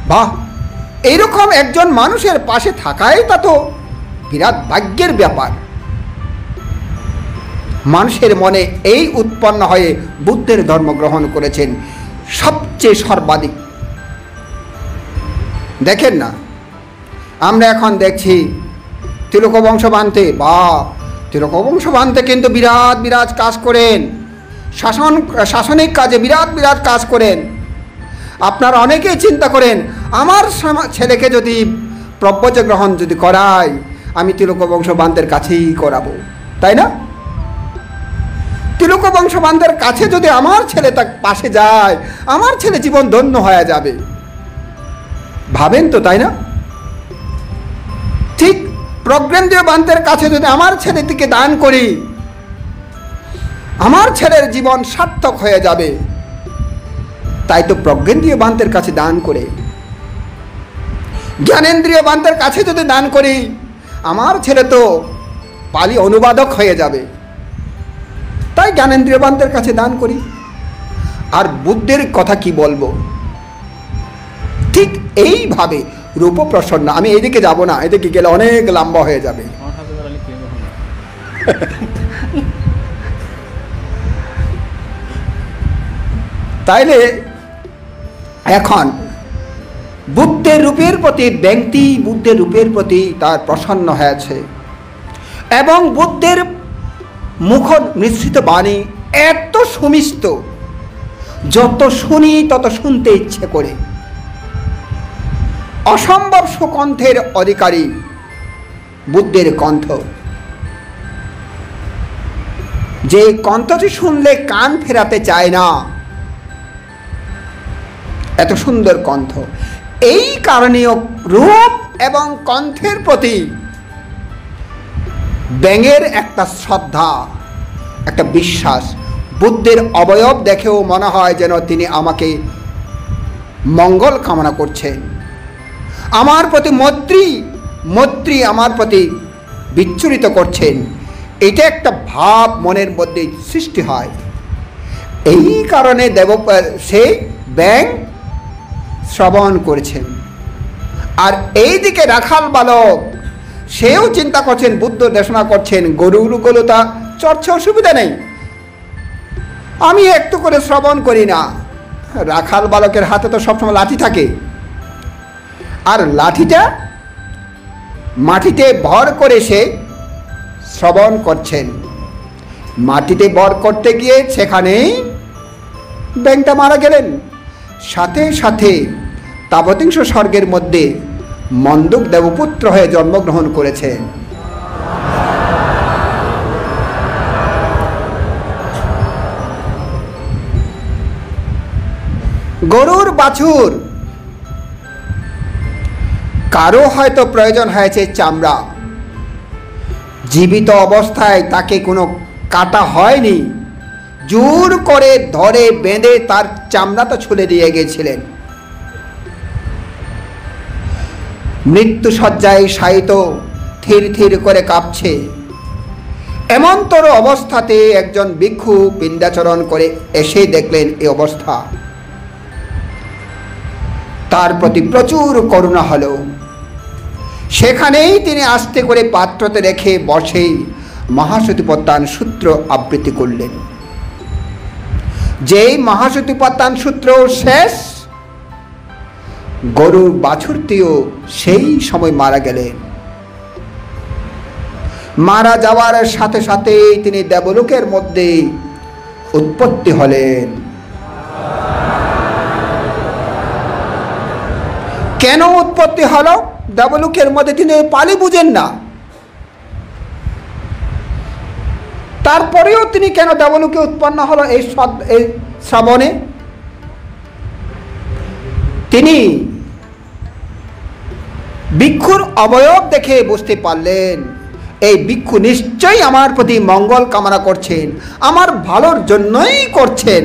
বাহ! এইরকম একজন মানুষের পাশে থাকাই তা তো বিরাট ভাগ্যের ব্যাপার। মানুষের মনে এই উৎপন্ন হয়ে বুদ্ধের ধর্ম গ্রহণ করেছেন সবচেয়ে সর্বাধিক। দেখেন না, আমরা এখন দেখছি তিলক বংশবান্তে বা তিলক বংশবান্তে কিন্তু বিরাট বিরাট কাজ করেন। শাসন, শাসনিক কাজে বিরাট বিরাট কাজ করেন। আপনারা অনেকেই চিন্তা করেন, আমার ছেলেকে যদি প্রব্রজ গ্রহণ যদি করাই আমি তিলক বংশবান্তের কাছেই করাবো, তাই না? তিলক বংশবান্তের কাছে যদি আমার ছেলে তার পাশে যায়, আমার ছেলে জীবন ধন্য হয়ে যাবে। ভাবেন তো, তাই না? প্রজ্ঞেন্দ্রীয় বান্তের কাছে যদি আমার ছেলেটিকে দান করি, আমার ছেলের জীবন সার্থক হয়ে যাবে। তাই তো প্রজ্ঞেন্দ্রীয় বান্তের কাছে দান করে। জ্ঞানেন্দ্রীয় বান্তের কাছে যদি দান করি, আমার ছেলে তো পালি অনুবাদক হয়ে যাবে। তাই জ্ঞানেন্দ্রীয় বান্তের কাছে দান করি। আর বুদ্ধের কথা কি বলব? ঠিক এইভাবে রূপপ্রসন্ন। আমি এইদিকে যাব না, এদিকে গেলে অনেক লম্বা হয়ে যাবে। তাইলে এখন বুদ্ধের রূপের প্রতি, ব্যক্তি বুদ্ধের রূপের প্রতি তার প্রসন্ন হয়েছে। এবং বুদ্ধের মুখ মিশ্রিত বাণী এত সুমিষ্ট, যত শুনি তত শুনতে ইচ্ছে করে। অসম্ভব সুকণ্ঠের অধিকারী বুদ্ধের কণ্ঠ। যে কণ্ঠটি শুনলে কান ফেরাতে চায় না, এত সুন্দর কণ্ঠ। এই কারণেও রূপ এবং কণ্ঠের প্রতি ব্যাঙের একটা শ্রদ্ধা, একটা বিশ্বাস, বুদ্ধের অবয়ব দেখেও মনে হয় যেন তিনি আমাকে মঙ্গল কামনা করছেন। আমার প্রতি মৈত্রী মৈত্রী আমার প্রতি বিচ্ছুরিত করছেন। এটা একটা ভাব মনের মধ্যে সৃষ্টি হয়। এই কারণে দেব, সে ব্যাং শ্রবণ করেছেন। আর এই দিকে রাখাল বালক, সেও চিন্তা করছেন, বুদ্ধ দেশনা করছেন গরুগুলো তা চর্চা অসুবিধা নেই। আমি একটু করে শ্রবণ করি না। রাখাল বালকের হাতে তো সবসময় লাঠি থাকে। আর লাঠিটা মাটিতে ভর করে সে শ্রবণ করছেন। মাটিতে ভর করতে গিয়ে সেখানেই ব্যাংটা মারা গেলেন। সাথে সাথে তাবতিংশ স্বর্গের মধ্যে মন্দুক দেবপুত্র হয়ে জন্মগ্রহণ করেছেন। গরুর বাছুর কারও হয়তো প্রয়োজন হয়েছে চামড়া। জীবিত অবস্থায় তাকে কোনো কাটা হয়নি। জোর করে ধরে বেঁধে তার চামড়াটা ছুলে দিয়ে গেছিলেন। মৃত্যু সজ্জায় শায়িত থির থির করে কাঁপছে। এমনতর অবস্থাতে একজন ভিক্ষু বিন্দাচরণ করে এসে দেখলেন এই অবস্থা। তার প্রতি প্রচুর করুণা হলো। সেখানেই তিনি আস্তে করে পাত্রতে রেখে বসেই মহাসতীপত্তান সূত্র আবৃত্তি করলেন। যেই মহাসতীপত্তান সূত্র শেষ, গরুর বাছুরটিও সেই সময় মারা গেলেন। মারা যাওয়ার সাথে সাথে তিনি দেবলোকের মধ্যে উৎপত্তি হলেন। কেন উৎপত্তি হলো? দেবলোকের মধ্যে তিনি পালি বুঝেন না। তারপরেও তিনি কেন দেবলোকে উৎপন্ন হলো এই এই শ্রাবণে? তিনি ভিক্ষুর অবয়ব দেখে বুঝতে পারলেন, এই ভিক্ষু নিশ্চয়ই আমার প্রতি মঙ্গল কামনা করছেন, আমার ভালোর জন্যই করছেন।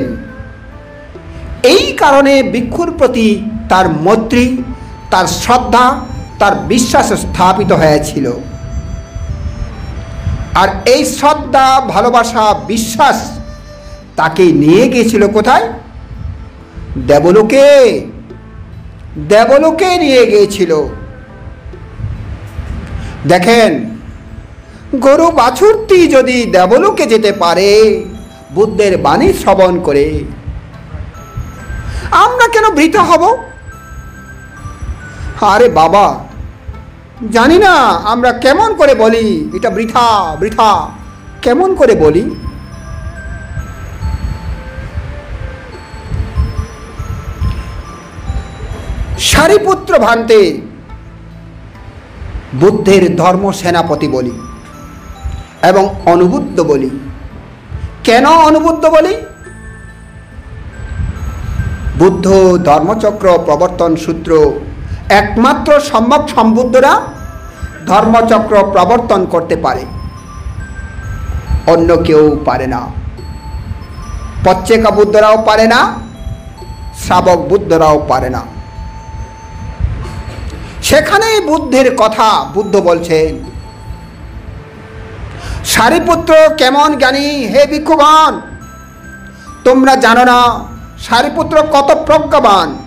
এই কারণে ভিক্ষুর প্রতি তার মৈত্রী, তার শ্রদ্ধা তার বিশ্বাস স্থাপিত হয়েছিল। আর এই শ্রদ্ধা, ভালোবাসা, বিশ্বাস তাকে নিয়ে গিয়েছিল কোথায়? দেবলোকে। দেবলোকে নিয়ে গিয়েছিল। দেখেন, গরু বাছুরটি যদি দেবলোকে যেতে পারে, বুদ্ধের বাণী শ্রবণ করে, আমরা কেন বৃথা হব? আরে বাবা, জানি না আমরা কেমন করে বলি, এটা বৃথা বৃথা, কেমন করে বলি? সারিপুত্র ভান্তে, বুদ্ধের ধর্ম সেনাপতি বলি এবং অনুবুদ্ধ বলি। কেন অনুবুদ্ধ বলি? বুদ্ধ ধর্মচক্র প্রবর্তন সূত্র একমাত্র সম্ভব সম্বুদ্ধরা ধর্মচক্র প্রবর্তন করতে পারে। অন্য কেউ পারে না। পচ্চেকা বুদ্ধরাও পারে না, শ্রাবক বুদ্ধরাও পারে না। সেখানেই বুদ্ধের কথা বুদ্ধ বলছেন। সারিপুত্র কেমন জ্ঞানী? হে ভিক্ষুগণ তোমরা জানো না, সারিপুত্র কত প্রজ্ঞাবান।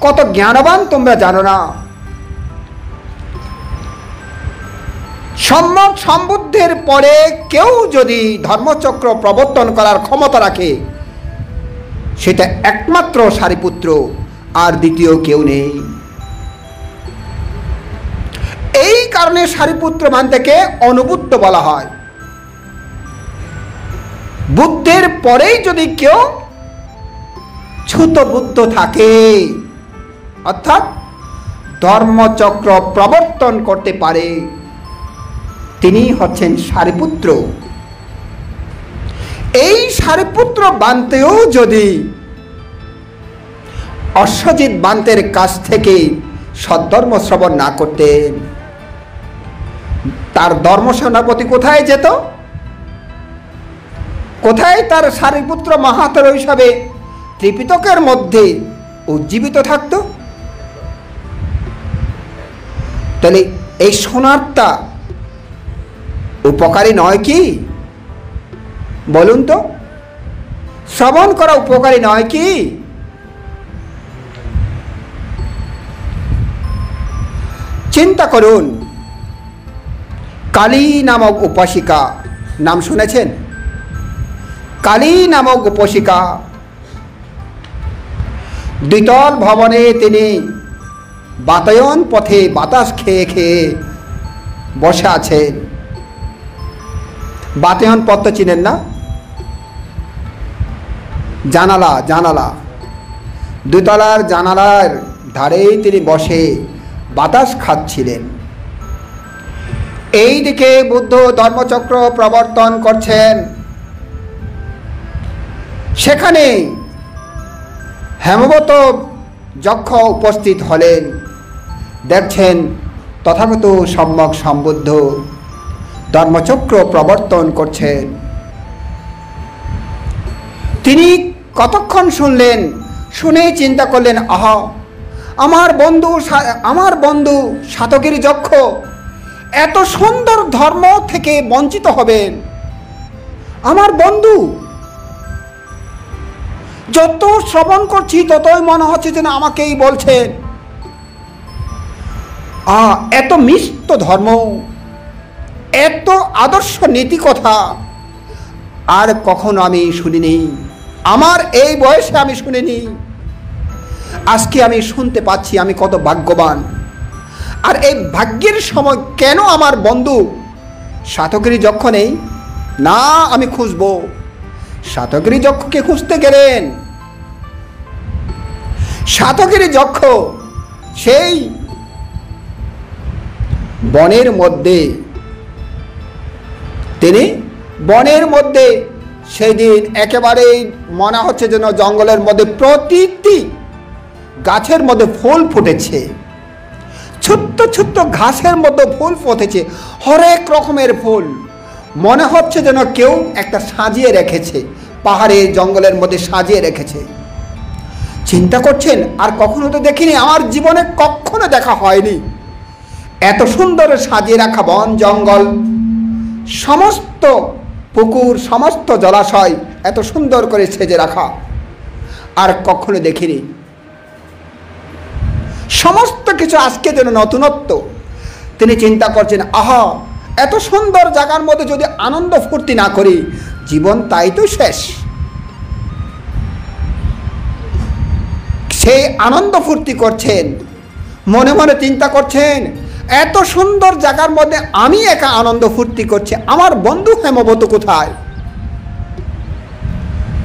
কত জ্ঞানবান তোমরা জানো না। সম্যক সম্বুদ্ধের পরে কেউ যদি ধর্মচক্র প্রবর্তন করার ক্ষমতা রাখে, সেটা একমাত্র সারিপুত্র, আর দ্বিতীয় কেউ নেই। এই কারণে সারিপুত্র থেকে অনুবুদ্ধ বলা হয়। বুদ্ধের পরেই যদি কেউ ছুত বুদ্ধ থাকে অর্থাৎ ধর্মচক্র প্রবর্তন করতে পারে। তিনি হচ্ছেন সারিপুত্র। এই সারিপুত্র বান্তেও যদি অশ্বজিৎ বান্তের কাছ থেকে সদ্ধর্ম শ্রবণ না করতেন, তার ধর্ম সেনাপতি কোথায় যেত? কোথায় তার সারিপুত্র মাহাতর হিসাবে ত্রিপিতকের মধ্যে উজ্জীবিত থাকত? তাহলে এই সোনারটা উপকারী নয় কি? বলুন তো। শ্রবণ করা উপকারী নয় কি? চিন্তা করুন। কালী নামক উপাসিকা, নাম শুনেছেন? কালী নামক উপাসিকা, দ্বিতল ভবনে তিনি বাতায়ন পথে বাতাস খেয়ে খেয়ে বসে আছেন বাতায়ন পথ তো চিনেন না? জানালা জানালা। দুতলার জানালার ধারেই তিনি বসে বাতাস খাচ্ছিলেন। এই দিকে বুদ্ধ ধর্মচক্র প্রবর্তন করছেন। সেখানে হেমবত যক্ষ উপস্থিত হলেন। দেখছেন তথাগত সম্যক সম্বুদ্ধ। ধর্মচক্র প্রবর্তন করছেন। তিনি কতক্ষণ শুনলেন? শুনে চিন্তা করলেন, আহা, আমার বন্ধু আমার বন্ধু সাতগিরি যক্ষ, এত সুন্দর ধর্ম থেকে বঞ্চিত হবেন। আমার বন্ধু, যত শ্রবণ করছি, ততই মনে হচ্ছে যেন আমাকেই বলছেন। এত মিষ্ট ধর্ম, এত আদর্শ নীতি কথা আর কখনো আমি শুনিনি। আমার এই বয়সে আমি শুনিনি। আজকে আমি শুনতে পাচ্ছি আমি কত ভাগ্যবান। আর এই ভাগ্যের সময় কেন আমার বন্ধু সাতগিরি যক্ষ নেই? না, আমি খুঁজবো। সাতগিরি যক্ষকে খুঁজতে গেলেন। সাতগিরি যক্ষ, সেই বনের মধ্যে। তিনি বনের মধ্যে সেই দিন একেবারেই মনে হচ্ছে যেন জঙ্গলের মধ্যে প্রতিটি গাছের মধ্যে ফুল ফুটেছে। ছোট্ট ছোট্ট ঘাসের মধ্যে ফুল ফুটেছে, হরেক রকমের ফুল। মনে হচ্ছে যেন কেউ একটা সাজিয়ে রেখেছে, পাহাড়ে, জঙ্গলের মধ্যে সাজিয়ে রেখেছে। চিন্তা করছেন, আর কখনো তো দেখিনি, আমার জীবনে কখনো দেখা হয়নি। এত সুন্দর সাজিয়ে রাখা বন জঙ্গল, সমস্ত পুকুর, সমস্ত জলাশয় এত সুন্দর করে সেজে রাখা। আর কখনো দেখিনি। সমস্ত কিছু আজকে যেন নতুনত্ব। তিনি চিন্তা করছেন, আহা, এত সুন্দর জায়গার মধ্যে যদি আনন্দ ফুর্তি না করি, জীবন তাই তো শেষ। সেই আনন্দ ফুর্তি করছেন, মনে মনে চিন্তা করছেন এত সুন্দর জায়গার মধ্যে আমি একা আনন্দ ফুর্তি করছি। আমার বন্ধু হেমবত কোথায়?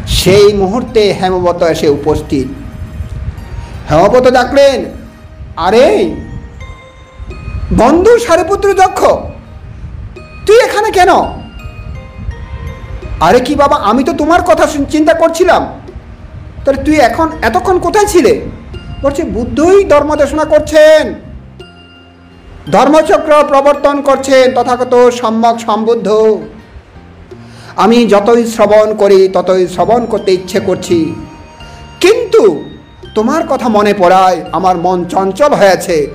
সেই মুহূর্তে হেমবত এসে উপস্থিত। হেমবত ডাকলেন, আরে, বন্ধু সারিপুত্র দক্ষ, তুই এখানে কেন? আরে কি বাবা, আমি তো তোমার কথা চিন্তা করছিলাম। তাহলে তুই এখন এতক্ষণ কোথায় ছিলে? বলছে, বুদ্ধই ধর্ম দেশনা করছেন। ধর্মচক্র প্রবর্তন করছেন তথাগত সম্যক সম্বুদ্ধ। আমি যতই শ্রবণ করি, ততই শ্রবণ করতে ইচ্ছে করছি। কিন্তু তোমার কথা মনে পড়ায় আমার মন চঞ্চল হয়েছে।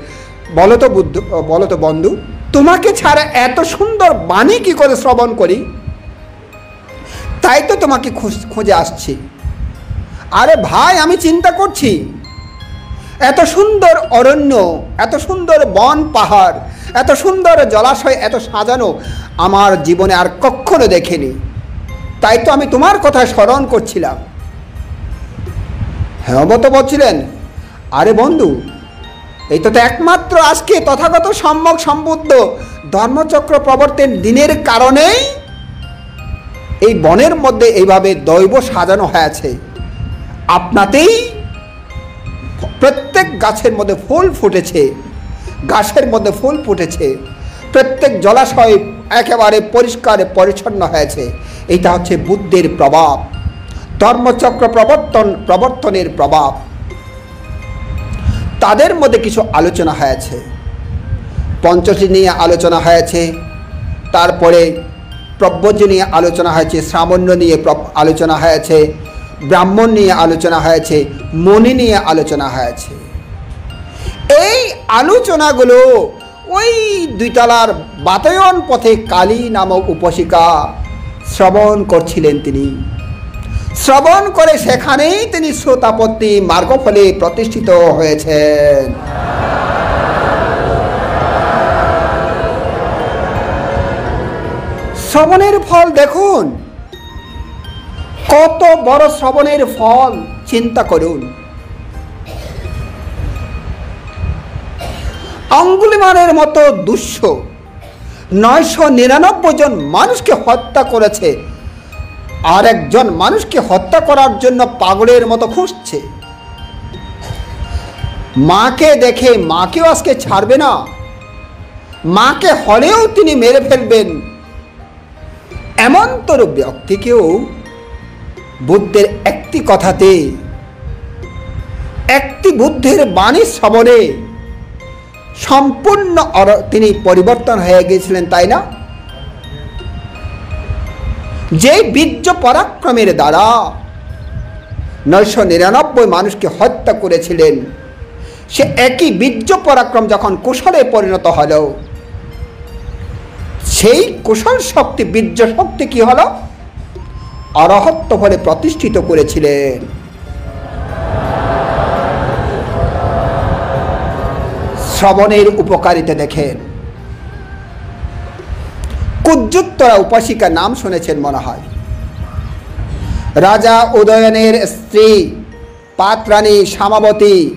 বলো তো বুদ্ধ, বলো তো বন্ধু, তোমাকে ছাড়া এত সুন্দর বাণী কি করে শ্রবণ করি? তাই তো তোমাকে খুঁজে আসছি। আরে ভাই, আমি চিন্তা করছি এত সুন্দর অরণ্য, এত সুন্দর বন পাহাড়, এত সুন্দর জলাশয়, এত সাজানো আমার জীবনে আর কখনো দেখিনি। তাই তো আমি তোমার কথা স্মরণ করছিলাম। হেমবত বলছিলেন, আরে বন্ধু, এই তো তো একমাত্র আজকে তথাগত সম্যক সম্বুদ্ধ ধর্মচক্র প্রবর্তন দিনের কারণেই এই বনের মধ্যে এইভাবে দৈব সাজানো হয়েছে। আপনাতেই প্রত্যেক গাছের মধ্যে ফুল ফুটেছে, গাছের মধ্যে ফুল ফুটেছে, প্রত্যেক জলাশয় একেবারে পরিষ্কার, পরিচ্ছন্ন হয়েছে। এটা হচ্ছে বুদ্ধের প্রভাব, ধর্মচক্র প্রবর্তন, প্রবর্তনের প্রভাব। তাদের মধ্যে কিছু আলোচনা হয়েছে, পঞ্চশী নিয়ে আলোচনা হয়েছে, তারপরে প্রব্রজ নিয়ে আলোচনা হয়েছে শ্রামণ্য নিয়ে আলোচনা হয়েছে ব্রাহ্মণ নিয়ে আলোচনা হয়েছে, মণি নিয়ে আলোচনা হয়েছে। এই আলোচনাগুলো ওই দুইতলার বাতায়ন পথে কালী নামক উপসিকা শ্রবণ করছিলেন তিনি। শ্রবণ করে সেখানেই তিনি শ্রোতাপত্তি মার্গফলে প্রতিষ্ঠিত হয়েছেন। শ্রবণের ফল দেখুন কত বড় শ্রবণের ফল, চিন্তা করুন। অঙ্গুলিমানের মতো দুঃস্য নয়শো নিরানব্বই জন মানুষকে হত্যা করেছে। আর একজন মানুষকে হত্যা করার জন্য পাগলের মতো খুঁজছে। মাকে দেখে মাকেও আজকে ছাড়বে না। মাকে হলেও তিনি মেরে ফেলবেন। এমনতর ব্যক্তিকেও বুদ্ধের একটি কথাতে, একটি বুদ্ধের বাণী শ্রবণে সম্পূর্ণ তিনি পরিবর্তন হয়ে গিয়েছিলেন, তাই না? যে বীর্য পরাক্রমের দ্বারা নয়শো নিরানব্বই মানুষকে হত্যা করেছিলেন, সে একই বীর্য পরাক্রম যখন কুশলে পরিণত হল, সেই কুশল শক্তি, বীর্য শক্তি কি হলো? অরহত্ব বলে প্রতিষ্ঠিত করেছিলেন। শ্রবণের উপকারিতা দেখেন। কুজ্জুত্তরা উপাসিকা নাম শুনেছেন মনে হয়। রাজা উদয়নের স্ত্রী, পাত্রাণী শ্যামাবতী।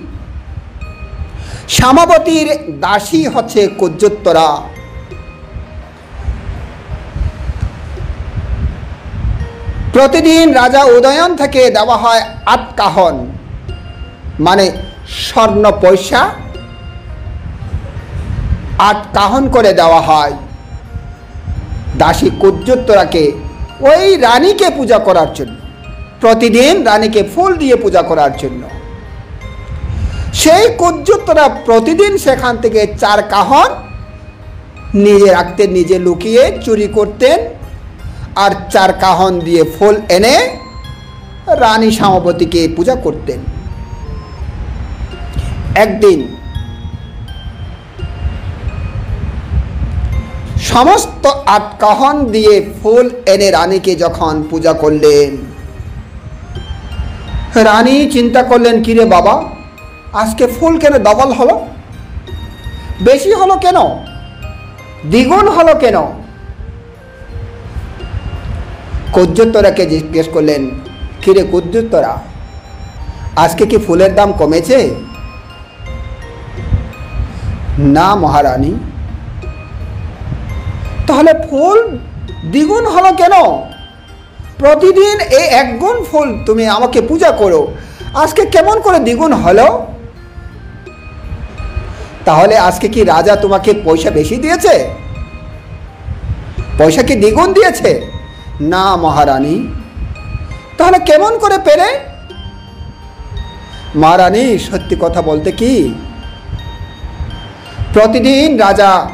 শ্যামাবতীর দাসী হচ্ছে কুজ্জুত্তরা। প্রতিদিন রাজা উদয়ন থেকে দেওয়া হয় আতকাহন মানে স্বর্ণ পয়সা। আটকাহন করে দেওয়া হয়। দাসী কুজ্জোত্তরাকে, ওই রানীকে পূজা করার জন্য। প্রতিদিন রানীকে ফুল দিয়ে পূজা করার জন্য। সেই কুজ্জোত্তরা প্রতিদিন সেখান থেকে চার কাহন নিজে রাখতেন, নিজে লুকিয়ে চুরি করতেন। আর চার কাহন দিয়ে ফুল এনে রানী সামাবতীকে পূজা করতেন। একদিন সমস্ত আটকাহন দিয়ে ফুল এনে রানীকে যখন পূজা করলেন, রানী চিন্তা করলেন, কিরে বাবা, আজকে ফুল কেন ডবল হলো? বেশি হলো কেন? দ্বিগুণ হলো কেন? কুজ্জোত্তরাকে জিজ্ঞেস করলেন, কিরে কুজ্জোত্তরা আজকে কি ফুলের দাম কমেছে? না মহারানী। তাহলে ফুল দ্বিগুণ হলো কেন? প্রতিদিন এই একগুণ ফুল তুমি আমাকে পূজা করো, আজকে কেমন করে দ্বিগুণ হলো? তাহলে আজকে কি রাজা তোমাকে পয়সা বেশি দিয়েছে? পয়সা কি দ্বিগুণ দিয়েছে? না মহারানী। তাহলে কেমন করে পেরে মহারানী, সত্যি কথা বলতে কি? প্রতিদিন রাজা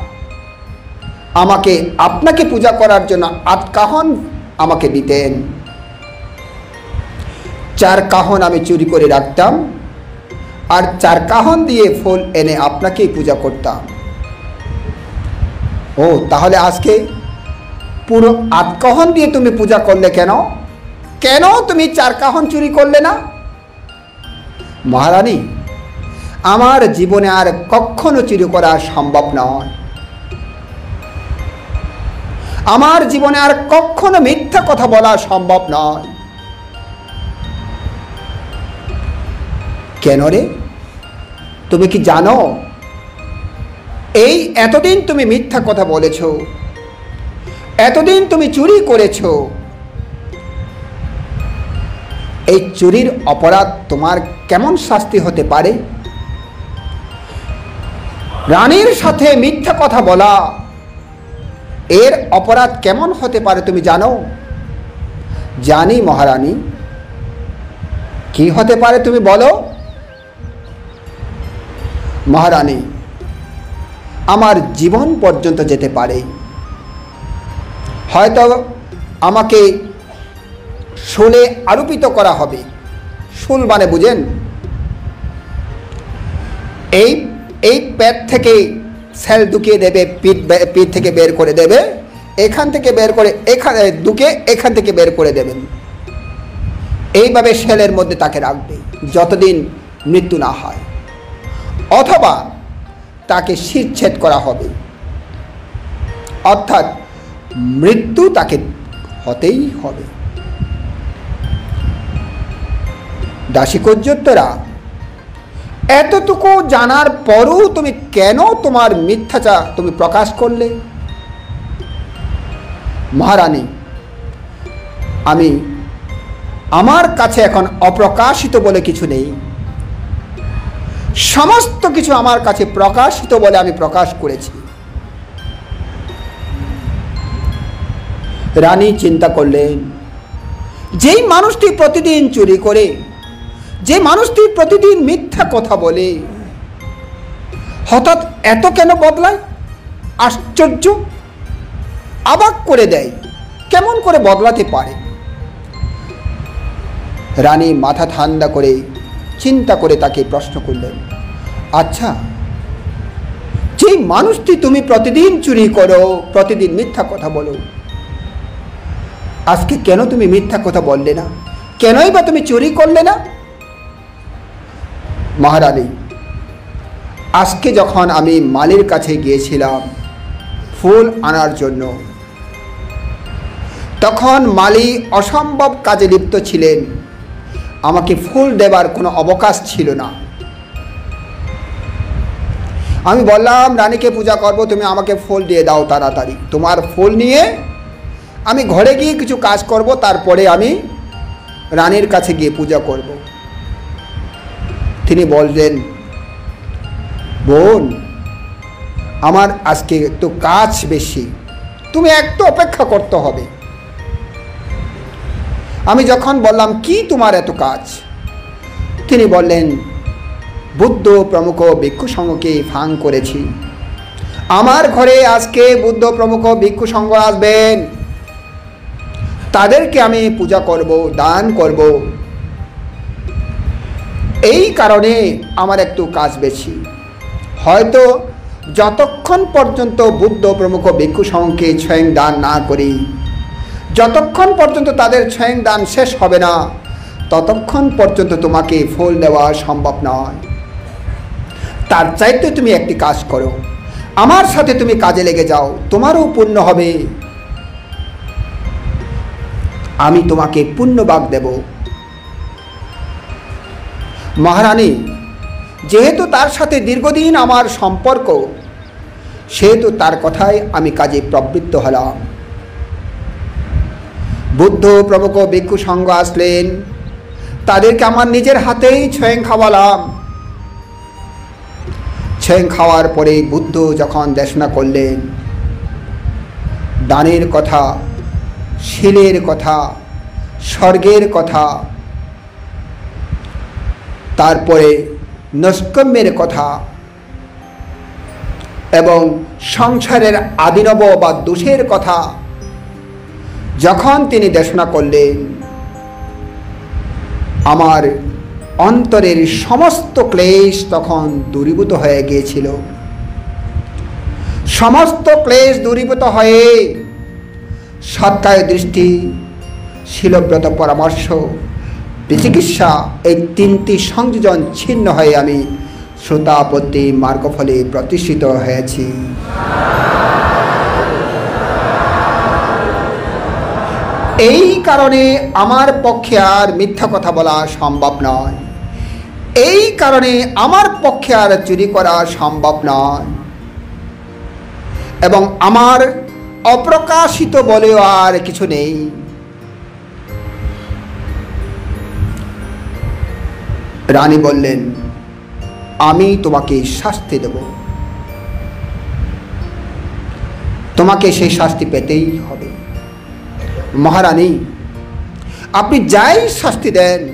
আমাকে, আপনাকে পূজা করার জন্য আট কাহন আমাকে দিতেন। চার কাহন আমি চুরি করে রাখতাম আর চার কাহন দিয়ে ফুল এনে আপনাকেই পূজা করতাম। ও, তাহলে আজকে পুরো আট দিয়ে তুমি পূজা করলে কেন? কেন তুমি চার কাহন চুরি করলে না? মহারানী, আমার জীবনে আর কখনো চুরি করা সম্ভব নয়। আমার জীবনে আর কখনো মিথ্যা কথা বলা সম্ভব নয়। কেন রে? তুমি কি জানো? এই এতদিন তুমি মিথ্যা কথা বলেছ। এতদিন তুমি চুরি করেছ। এই চুরির অপরাধ তোমার কেমন শাস্তি হতে পারে? রানীর সাথে মিথ্যা কথা বলা, এর অপরাধ কেমন হতে পারে তুমি জানো? জানি মহারানী। কি হতে পারে তুমি বলো? মহারানী, আমার জীবন পর্যন্ত যেতে পারে। হয়তো আমাকে শুলে আরোপিত করা হবে। শুল মানে বুঝেন? এই এই পেট থেকে সেল ঢুকিয়ে দেবে, পিঠ পিঠ থেকে বের করে দেবে, এখান থেকে বের করে, এখানে ঢুকে এখান থেকে বের করে দেবেন। এইভাবে সেলের মধ্যে তাকে রাখবে, যতদিন মৃত্যু না হয়। অথবা তাকে শিরচ্ছেদ করা হবে। অর্থাৎ মৃত্যু তাকে হতেই হবে। দাসীকর্যোত্তরা এতটুকু জানার পরও তুমি কেন তোমার মিথ্যাচা তুমি প্রকাশ করলে? মহারানী, আমি আমার কাছে এখন অপ্রকাশিত বলে কিছু নেই। সমস্ত কিছু আমার কাছে প্রকাশিত বলে আমি প্রকাশ করেছি। রানী চিন্তা করলেন, যেই মানুষটি প্রতিদিন চুরি করে, যে মানুষটি প্রতিদিন মিথ্যা কথা বলে, হঠাৎ এত কেন বদলায়? আশ্চর্য! আবাক করে দেয়, কেমন করে বদলাতে পারে? রানী মাথা ঠান্ডা করে চিন্তা করে তাকে প্রশ্ন করলেন আচ্ছা যেই মানুষটি তুমি প্রতিদিন চুরি করো, প্রতিদিন মিথ্যা কথা বলো আজকে কেন তুমি মিথ্যা কথা বললে না? কেনই বা তুমি চুরি করলে না? মহারানী, আজকে যখন আমি মালির কাছে গিয়েছিলাম ফুল আনার জন্য, তখন মালি অসম্ভব কাজে লিপ্ত ছিলেন। আমাকে ফুল দেবার কোনো অবকাশ ছিল না। আমি বললাম, রানীকে পূজা করব, তুমি আমাকে ফুল দিয়ে দাও তাড়াতাড়ি। তোমার ফুল নিয়ে আমি ঘরে গিয়ে কিছু কাজ করব, তারপরে আমি রানীর কাছে গিয়ে পূজা করব। তিনি বললেন, বোন, আমার আজকে একটু কাজ বেশি। তুমি একটু অপেক্ষা করতে হবে। আমি যখন বললাম, কি তোমার এত কাজ? তিনি বললেন, বুদ্ধ প্রমুখ ভিক্ষু সংঘকে ফাং করেছি। আমার ঘরে আজকে বুদ্ধ প্রমুখ ভিক্ষু সংঘ আসবেন। তাদেরকে আমি পূজা করব, দান করব। এই কারণে আমার একটু কাজ বেশি। হয়তো যতক্ষণ পর্যন্ত বুদ্ধ প্রমুখ ভিক্ষু সংঘকে স্বয়ং দান না করি, যতক্ষণ পর্যন্ত তাদের স্বয়ং দান শেষ হবে না, ততক্ষণ পর্যন্ত তোমাকে ফুল দেওয়া সম্ভব নয়। তার চাইতে তুমি একটি কাজ করো। আমার সাথে তুমি কাজে লেগে যাও, তোমারও পুণ্য হবে। আমি তোমাকে পুণ্যবাগ দেব। মহারানী, যেহেতু তার সাথে দীর্ঘদিন আমার সম্পর্ক, সেহেতু তার কথায় আমি কাজে প্রবৃত্ত হলাম। বুদ্ধ প্রমুখ ভিক্ষু সঙ্গ আসলেন। তাদেরকে আমার নিজের হাতেই ছয়েং খাওয়ালাম। ছয়েং খাওয়ার পরে বুদ্ধ যখন দেশনা করলেন, দানের কথা শিলের কথা, স্বর্গের কথা, তারপরে নস্কম্যের কথা এবং সংসারের আদিনব বা দোষের কথা। যখন তিনি দেশনা করলেন, আমার অন্তরের সমস্ত ক্লেশ তখন দূরীভূত হয়ে গিয়েছিল। সমস্ত ক্লেশ দূরীভূত হয়ে সৎকায় দৃষ্টি, শিলব্রত পরামর্শ, বিচিকিৎসা, এই তিনটি সংযোজন ছিন্ন হয়ে আমি শ্রোতাপত্তি মার্গফলে প্রতিষ্ঠিত হয়েছি। এই কারণে আমার পক্ষে আর মিথ্যা কথা বলা সম্ভব নয়। এই কারণে আমার পক্ষে আর চুরি করা সম্ভব নয়। এবং আমার অপ্রকাশিত বলেও আর কিছু নেই। রানী বললেন, আমি তোমাকে শাস্তি দেব। তোমাকে সেই শাস্তি পেতেই হবে। মহারানী, আপনি যাই শাস্তি দেন,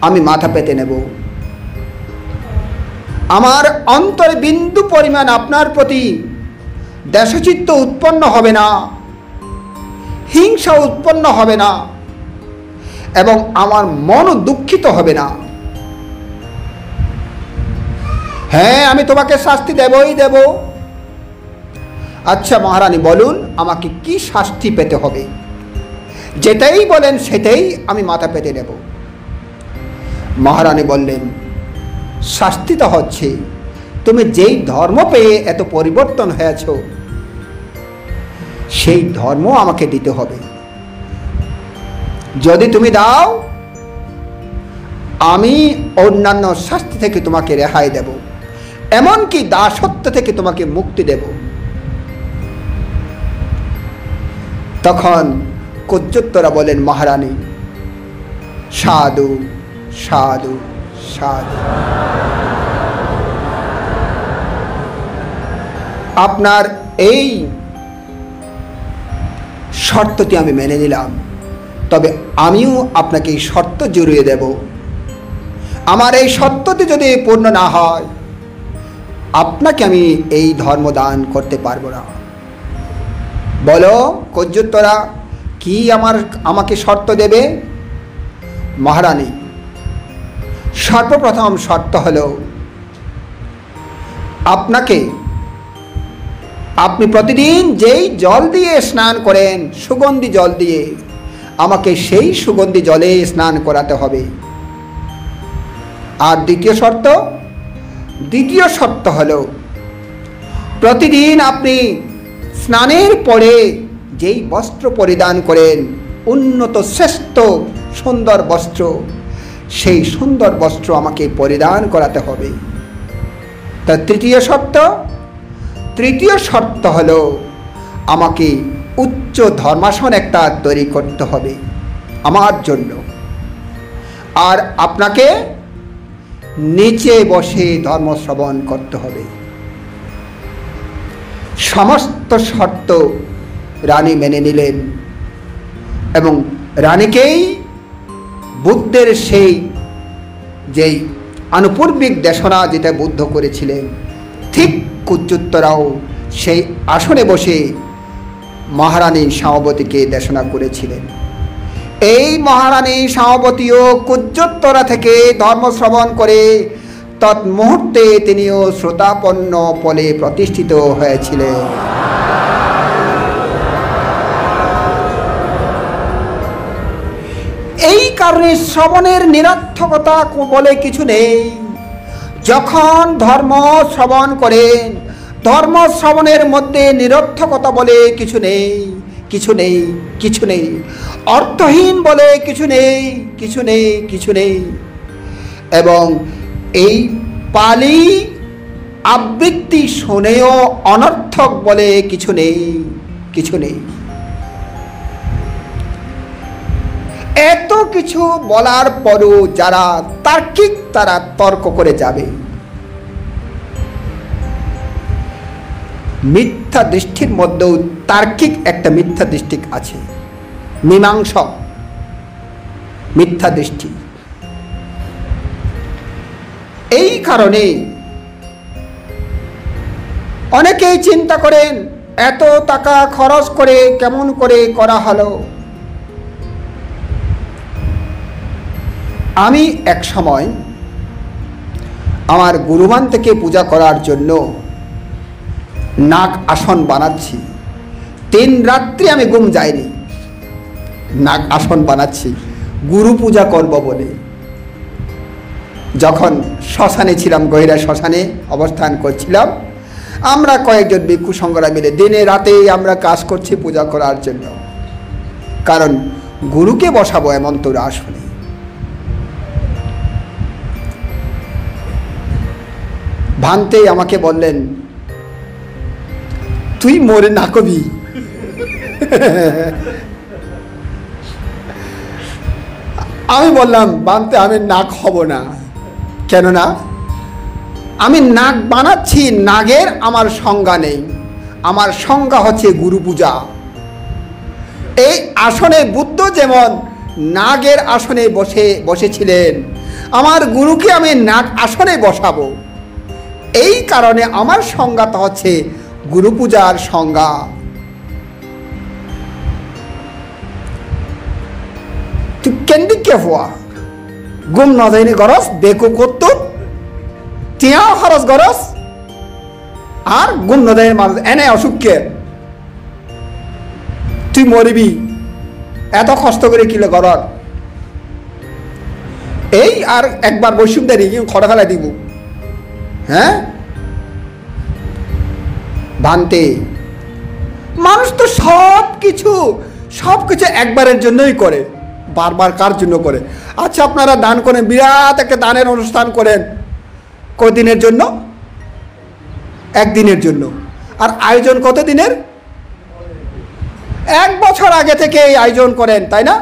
আমি মাথা পেতে নেব। আমার অন্তর বিন্দু পরিমাণ আপনার প্রতি দেশচিত্ত উৎপন্ন হবে না, হিংসা উৎপন্ন হবে না, এবং আমার মনও দুঃখিত হবে না। হ্যাঁ আমি তোমাকে শাস্তি দেবই দেব। আচ্ছা মহারানী, বলুন আমাকে কি শাস্তি পেতে হবে? যেটাই বলেন সেটাই আমি মাথা পেতে নেব। মহারানী বললেন শাস্তিটা হচ্ছে তুমি যেই ধর্ম পেয়ে এত পরিবর্তন হয়েছ, সেই ধর্ম আমাকে দিতে হবে। যদি তুমি দাও, আমি অন্যান্য শাস্তি থেকে তোমাকে রেহাই দেব, এমনকি দাসত্ব থেকে তোমাকে মুক্তি দেব। তখন কুজ্জোত্তরা বলেন, মহারানী, সাধু সাধু সাধু। আপনার এই শর্তটি আমি মেনে নিলাম। তবে আমিও আপনাকে এই শর্ত জুড়িয়ে দেব। আমার এই শর্তটি যদি পূর্ণ না হয়, আপনাকে আমি এই ধর্ম দান করতে পারব না। বলো, কজ্জোত্তরা, কি আমার আমাকে শর্ত দেবে? মহারানী, সর্বপ্রথম শর্ত হলো, আপনাকে আপনি প্রতিদিন যেই জল দিয়ে স্নান করেন, সুগন্ধি জল দিয়ে, আমাকে সেই সুগন্ধি জলে স্নান করাতে হবে। আর দ্বিতীয় শর্ত দ্বিতীয় শর্ত হল, প্রতিদিন আপনি স্নানের পরে যেই বস্ত্র পরিধান করেন, উন্নত শ্রেষ্ঠ সুন্দর বস্ত্র, সেই সুন্দর বস্ত্র আমাকে পরিধান করাতে হবে। তা তৃতীয় শর্ত তৃতীয় শর্ত হল, আমাকে উচ্চ ধর্মাসন একটা তৈরি করতে হবে আমার জন্য। আর আপনাকে নিচে বসে ধর্ম শ্রবণ করতে হবে। সমস্ত শর্ত রানী মেনে নিলেন এবং রানীকেই বুদ্ধের সেই যেই আনুপূর্বিক দেশনা যেটা বুদ্ধ করেছিলেন, ঠিক কুচ্চুত্তরাও সেই আসনে বসে মহারানী শ্যামাবতীকে দেশনা করেছিলেন। এই মহারানী সমাপতীয় কুজ্জোত্তরা থেকে ধর্ম শ্রবণ করে তৎমুহূর্তে তিনিও শ্রোতাপন্ন পলে প্রতিষ্ঠিত হয়েছিলেন। এই কারণে শ্রবণের নিরর্থকতা বলে কিছু নেই। যখন ধর্ম শ্রবণ করেন, ধর্ম শ্রবণের মধ্যে নিরর্থকতা বলে কিছু নেই কিছু নেই কিছু নেই। অর্থহীন বলে কিছু নেই কিছু নেই কিছু নেই। এবং এই পালি আবৃত্তি শুনেও অনর্থক বলে কিছু নেই কিছু নেই। এত কিছু বলার পরও যারা তার্কিক তারা তর্ক করে যাবে। মিথ্যা দৃষ্টির মধ্যেও তার্কিক একটা মিথ্যা দৃষ্টি আছে। মীমাংস। মিথ্যা দৃষ্টি। এই কারণে অনেকেই চিন্তা করেন, এত টাকা খরচ করে কেমন করে করা হলো? আমি এক সময় আমার গুরুমান থেকে পূজা করার জন্য নাক আসন বানাচ্ছি। তিন রাত্রি আমি ঘুম যাইনি। নাক আসন বানাচ্ছি। গুরু পূজা করব বলে। যখন শ্মশানে ছিলাম, গহিরা শ্মশানে অবস্থান করছিলাম, আমরা কয়েকজন ভিক্ষু সংঘরা মিলে দিনে রাতেই আমরা কাজ করছি পূজা করার জন্য। কারণ গুরুকে বসাবো এমন তোর আসনে। ভান্তেই আমাকে বললেন, তুই মরে না কবি। আমি বললাম বানতে আমি নাক হব না। কেননা, আমি নাক বানাচ্ছি, নাগের আমার সংজ্ঞা নেই। আমার সংজ্ঞা হচ্ছে গুরু পূজা। এই আসনে বুদ্ধ যেমন নাগের আসনে বসে, বসেছিলেন, আমার গুরুকে আমি নাগ আসনে বসাবো। এই কারণে আমার সংজ্ঞাটা হচ্ছে গুরু পূজার সংজ্ঞা। কেন্দ্রিক কে হওয়া গুম নজাইনি গরস, বেকু করতো তিয়া খরচ গরস, আর গুম নজাইনি মানুষ এনে অসুখকে। তুই মরিবি, এত কষ্ট করে কিলো গরর এই আর একবার বৈশুম দেরি খড়া ফেলা দিব। হ্যাঁ? ভান্তে, মানুষ তো সব কিছু সব কিছু একবারের জন্যই করে, বারবার কার জন্য করে? আচ্ছা আপনারা দান করেন, বিরাট একটা দানের অনুষ্ঠান করেন। কদিনের জন্য? একদিনের জন্য। আর আয়োজন কত দিনের এক বছর আগে থেকে এই আয়োজন করেন, তাই না?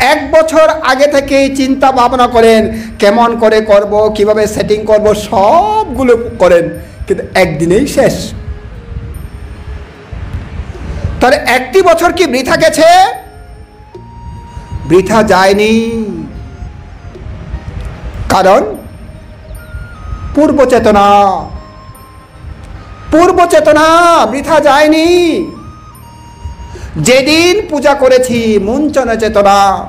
এক বছর আগে থেকেই চিন্তা ভাবনা করেন, কেমন করে করব, কীভাবে সেটিং করব, সবগুলো করেন, কিন্তু একদিনেই শেষ। তাহলে একটি বছর কি বৃথা গেছে? বৃথা যায়নি। কারণ পূর্ব চেতনা পূর্ব চেতনা বৃথা যায়নি। যেদিন পূজা করেছি মুঞ্চন চেতনা।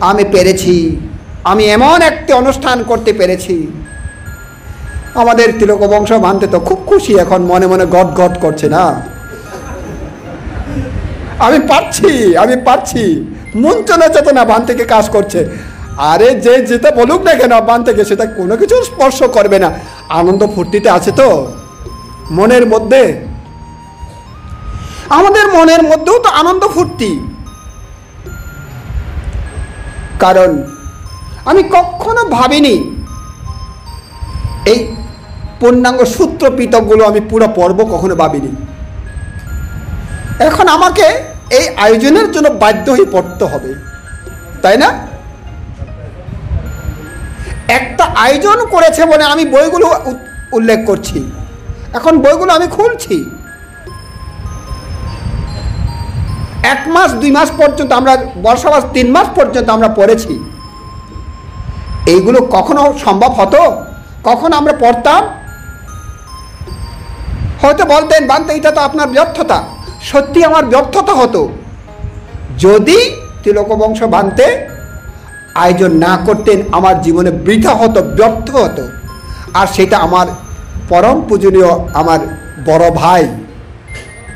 আমি পেরেছি, আমি এমন একটি অনুষ্ঠান করতে পেরেছি। আমাদের তিলক বংশ মানতে তো খুব খুশি এখন, মনে মনে গট গট করছে না? আমি পারছি আমি পারছি। মুঞ্চনা চেতনা বান থেকে কাজ করছে। আরে যে যেটা বলুক না কেন বান থেকে সেটা কোনো কিছু স্পর্শ করবে না। আনন্দ ফুর্তিতে আছে তো? মনের মধ্যে আমাদের মনের মধ্যেও তো আনন্দ ফুর্তি। কারণ আমি কখনো ভাবিনি, এই পূর্ণাঙ্গ সূত্র পৃথকগুলো আমি পুরো পর্ব কখনো ভাবিনি। এখন আমাকে এই আয়োজনের জন্য বাধ্য হয়ে পড়তে হবে, তাই না? একটা আয়োজন করেছে বলে আমি বইগুলো উল্লেখ করছি। এখন বইগুলো আমি খুলছি। এক মাস, দুই মাস পর্যন্ত আমরা, বর্ষাবাস তিন মাস পর্যন্ত আমরা পড়েছি। এইগুলো কখনো সম্ভব হতো? কখন আমরা পড়তাম? হয়তো বলতেন বানতে এটা তো আপনার ব্যর্থতা। সত্যি আমার ব্যর্থতা হতো। যদি তিলক বংশ বানতে আয়োজন না করতেন, আমার জীবনে বৃথা হতো, ব্যর্থ হতো। আর সেটা আমার পরম পূজনীয়, আমার বড় ভাই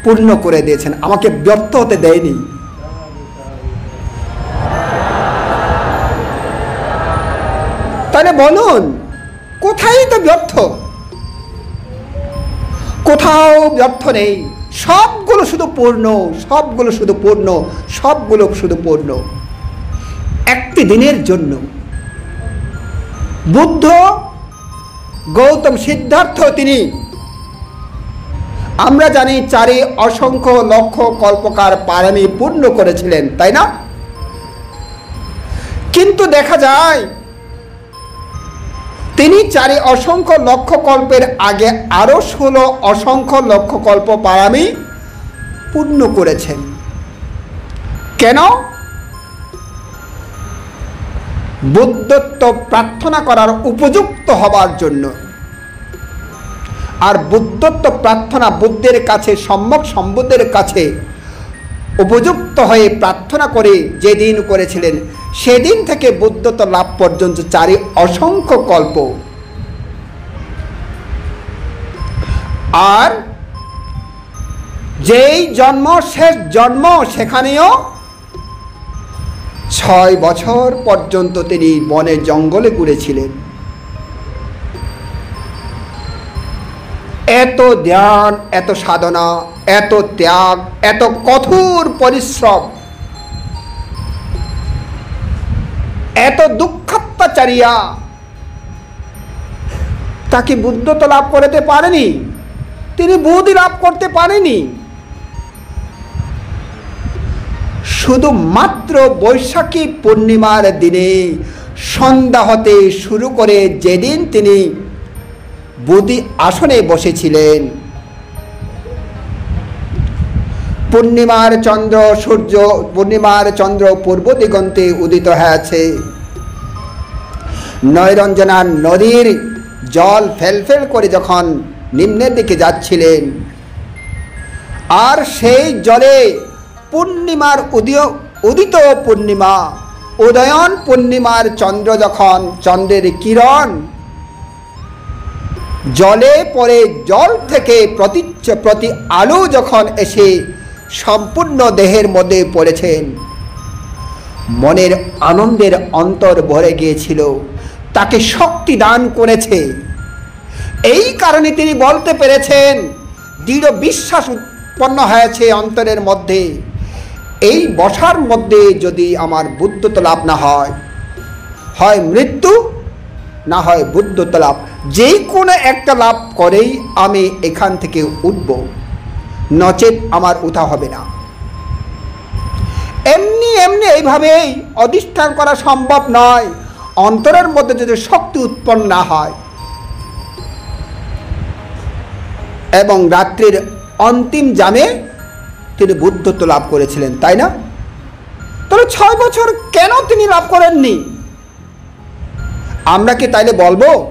পূর্ণ করে দিয়েছেন। আমাকে ব্যর্থ হতে দেয়নি। তাহলে বলুন, কোথায় তো ব্যর্থ? কোথাও ব্যর্থ নেই। সবগুলো শুধু পূর্ণ, সবগুলো শুধু পূর্ণ, সবগুলো শুধু পূর্ণ। একটি দিনের জন্য বুদ্ধ গৌতম সিদ্ধার্থ তিনি আমরা জানি চারি অসংখ্য লক্ষ কল্পকার পারামি পূর্ণ করেছিলেন, তাই না? কিন্তু দেখা যায়, তিনি চারি অসংখ্য লক্ষ কল্পের আগে আরও ষোলো অসংখ্য লক্ষ কল্প পারামি পূর্ণ করেছেন। কেন? বুদ্ধত্ব প্রার্থনা করার উপযুক্ত হবার জন্য। আর বুদ্ধত্ব প্রার্থনা বুদ্ধের কাছে, সম্যক সম্বুদ্ধের কাছে উপযুক্ত হয়ে প্রার্থনা করে যেদিন করেছিলেন, সেদিন থেকে বুদ্ধত্ব লাভ পর্যন্ত চারি অসংখ্য কল্প। আর যেই জন্ম, শেষ জন্ম, সেখানেও ছয় বছর পর্যন্ত তিনি বনে জঙ্গলে ঘুরেছিলেন এত ধ্যান, এত সাধনা, এত ত্যাগ, এত কঠোর পরিশ্রম, এত দুঃখাত্মাচারিয়া তাকে বুদ্ধ তো লাভ করতে পারেনি? তিনি বুদ্ধি লাভ করতে পারেনি। শুধুমাত্র বৈশাখী পূর্ণিমার দিনে সন্ধ্যা হতে শুরু করে যেদিন তিনি বুদ্ধি আসনে বসেছিলেন। পূর্ণিমার চন্দ্র, সূর্য, পূর্ণিমার চন্দ্র পূর্ব দিগন্তে উদিত হয়েছে। নয়রঞ্জনা নদীর জল ফেলফেল করে যখন নিম্নের দিকে যাচ্ছিলেন, আর সেই জলে পূর্ণিমার উদয়, উদিত পূর্ণিমা, উদয়ন পূর্ণিমার চন্দ্র যখন চন্দ্রের কিরণ জলে পরে জল থেকে প্রতি প্রতি আলো যখন এসে সম্পূর্ণ দেহের মধ্যে পড়েছেন, মনের আনন্দের অন্তর ভরে গিয়েছিল, তাকে শক্তি দান করেছে। এই কারণে তিনি বলতে পেরেছেন, দৃঢ় বিশ্বাস উৎপন্ন হয়েছে অন্তরের মধ্যে। এই বসার মধ্যে যদি আমার বুদ্ধত্ব লাভ না হয় হয় মৃত্যু না হয় বুদ্ধত্ব লাভ যে কোনো একটা লাভ করেই আমি এখান থেকে উঠব। নচেত আমার উঠা হবে না। এমনি এমনি এইভাবেই অধিষ্ঠান করা সম্ভব নয়। অন্তরের মধ্যে যদি শক্তি উৎপন্ন না হয়, এবং রাত্রির অন্তিম জামে তিনি বুদ্ধত্ব লাভ করেছিলেন, তাই না? তাহলে ছয় বছর কেন তিনি লাভ করেননি? আমরা কি তাইলে বলব?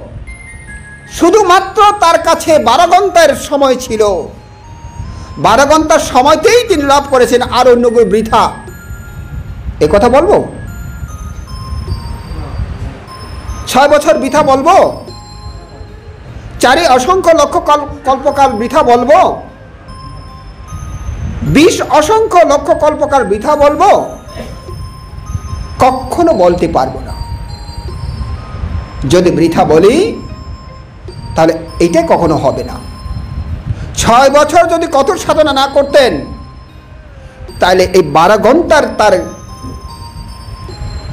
শুধুমাত্র তার কাছে বারো ঘণ্টার সময় ছিল। বারো ঘণ্টার সময়তেই তিনি লাভ করেছেন আর অন্যগুলো বৃথা। এ কথা বলব? ছয় বছর বৃথা বলব? চারি অসংখ্য লক্ষ কল- কল্পকাল বৃথা বলব? বিশ অসংখ্য লক্ষ কল্পকাল বৃথা বলব? কখনো বলতে পারব যদি বৃথা বলি, তাহলে এটা কখনো হবে না। ছয় বছর যদি কঠোর সাধনা না করতেন, তাহলে এই বারো ঘণ্টার তার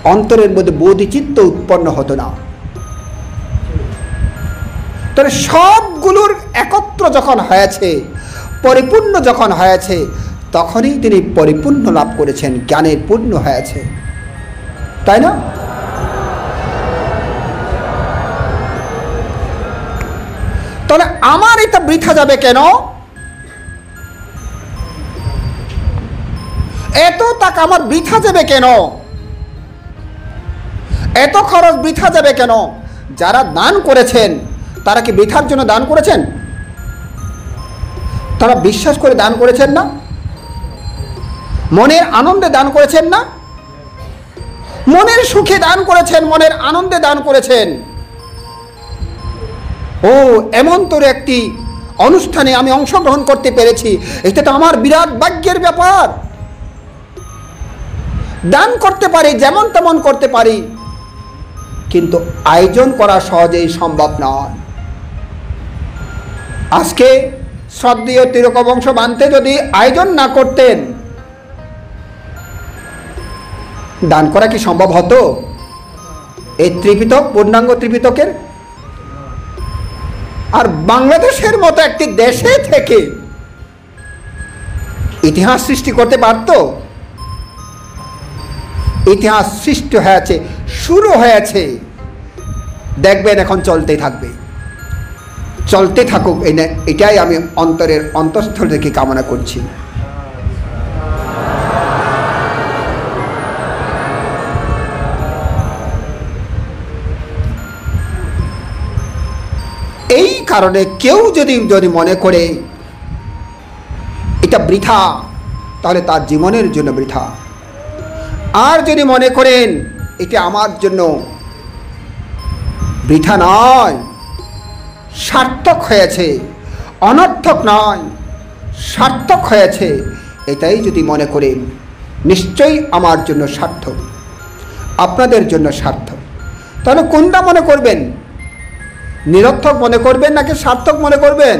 অন্তরের মধ্যে বোধিচিত্ত উৎপন্ন হতো না। তাহলে সবগুলোর একত্র যখন হয়েছে, পরিপূর্ণ যখন হয়েছে, তখনই তিনি পরিপূর্ণ লাভ করেছেন, জ্ঞানের পূর্ণ হয়েছে। তাই না? তাহলে আমার এটা বৃথা যাবে কেন? এত টাকা আমার বৃথা যাবে কেন? এত খরচ বৃথা যাবে কেন? যারা দান করেছেন, তারা কি বৃথার জন্য দান করেছেন? তারা বিশ্বাস করে দান করেছেন না? মনের আনন্দে দান করেছেন না? মনের সুখে দান করেছেন, মনের আনন্দে দান করেছেন। ও, এমন তোর একটি অনুষ্ঠানে আমি অংশগ্রহণ করতে পেরেছি। এটা তো আমার বিরাট ভাগ্যের ব্যাপার। দান করতে পারি, যেমন তেমন করতে পারি। কিন্তু আয়োজন করা সহজেই সম্ভব নয়। আজকে শ্রদ্ধেয় তিরক বংশ বানতে যদি আয়োজন না করতেন, দান করা কি সম্ভব হতো? এই ত্রিপিতক পূর্ণাঙ্গ ত্রিপিটকের আর বাংলাদেশের মতো একটি দেশে থেকে ইতিহাস সৃষ্টি করতে পারত? ইতিহাস সৃষ্টি হয়েছে, শুরু হয়েছে। দেখবেন এখন চলতে থাকবে। চলতে থাকুক এটাই আমি অন্তরের অন্তঃস্থল থেকে কামনা করছি। কারণে কেউ যদি যদি মনে করে এটা বৃথা, তাহলে তার জীবনের জন্য বৃথা। আর যদি মনে করেন এটা আমার জন্য বৃথা নয়, সার্থক হয়েছে, অনর্থক নয়, সার্থক হয়েছে, এটাই যদি মনে করেন, নিশ্চয়ই আমার জন্য সার্থক, আপনাদের জন্য সার্থক। তাহলে কোনটা মনে করবেন? নিরর্থক মনে করবেন নাকি সার্থক মনে করবেন?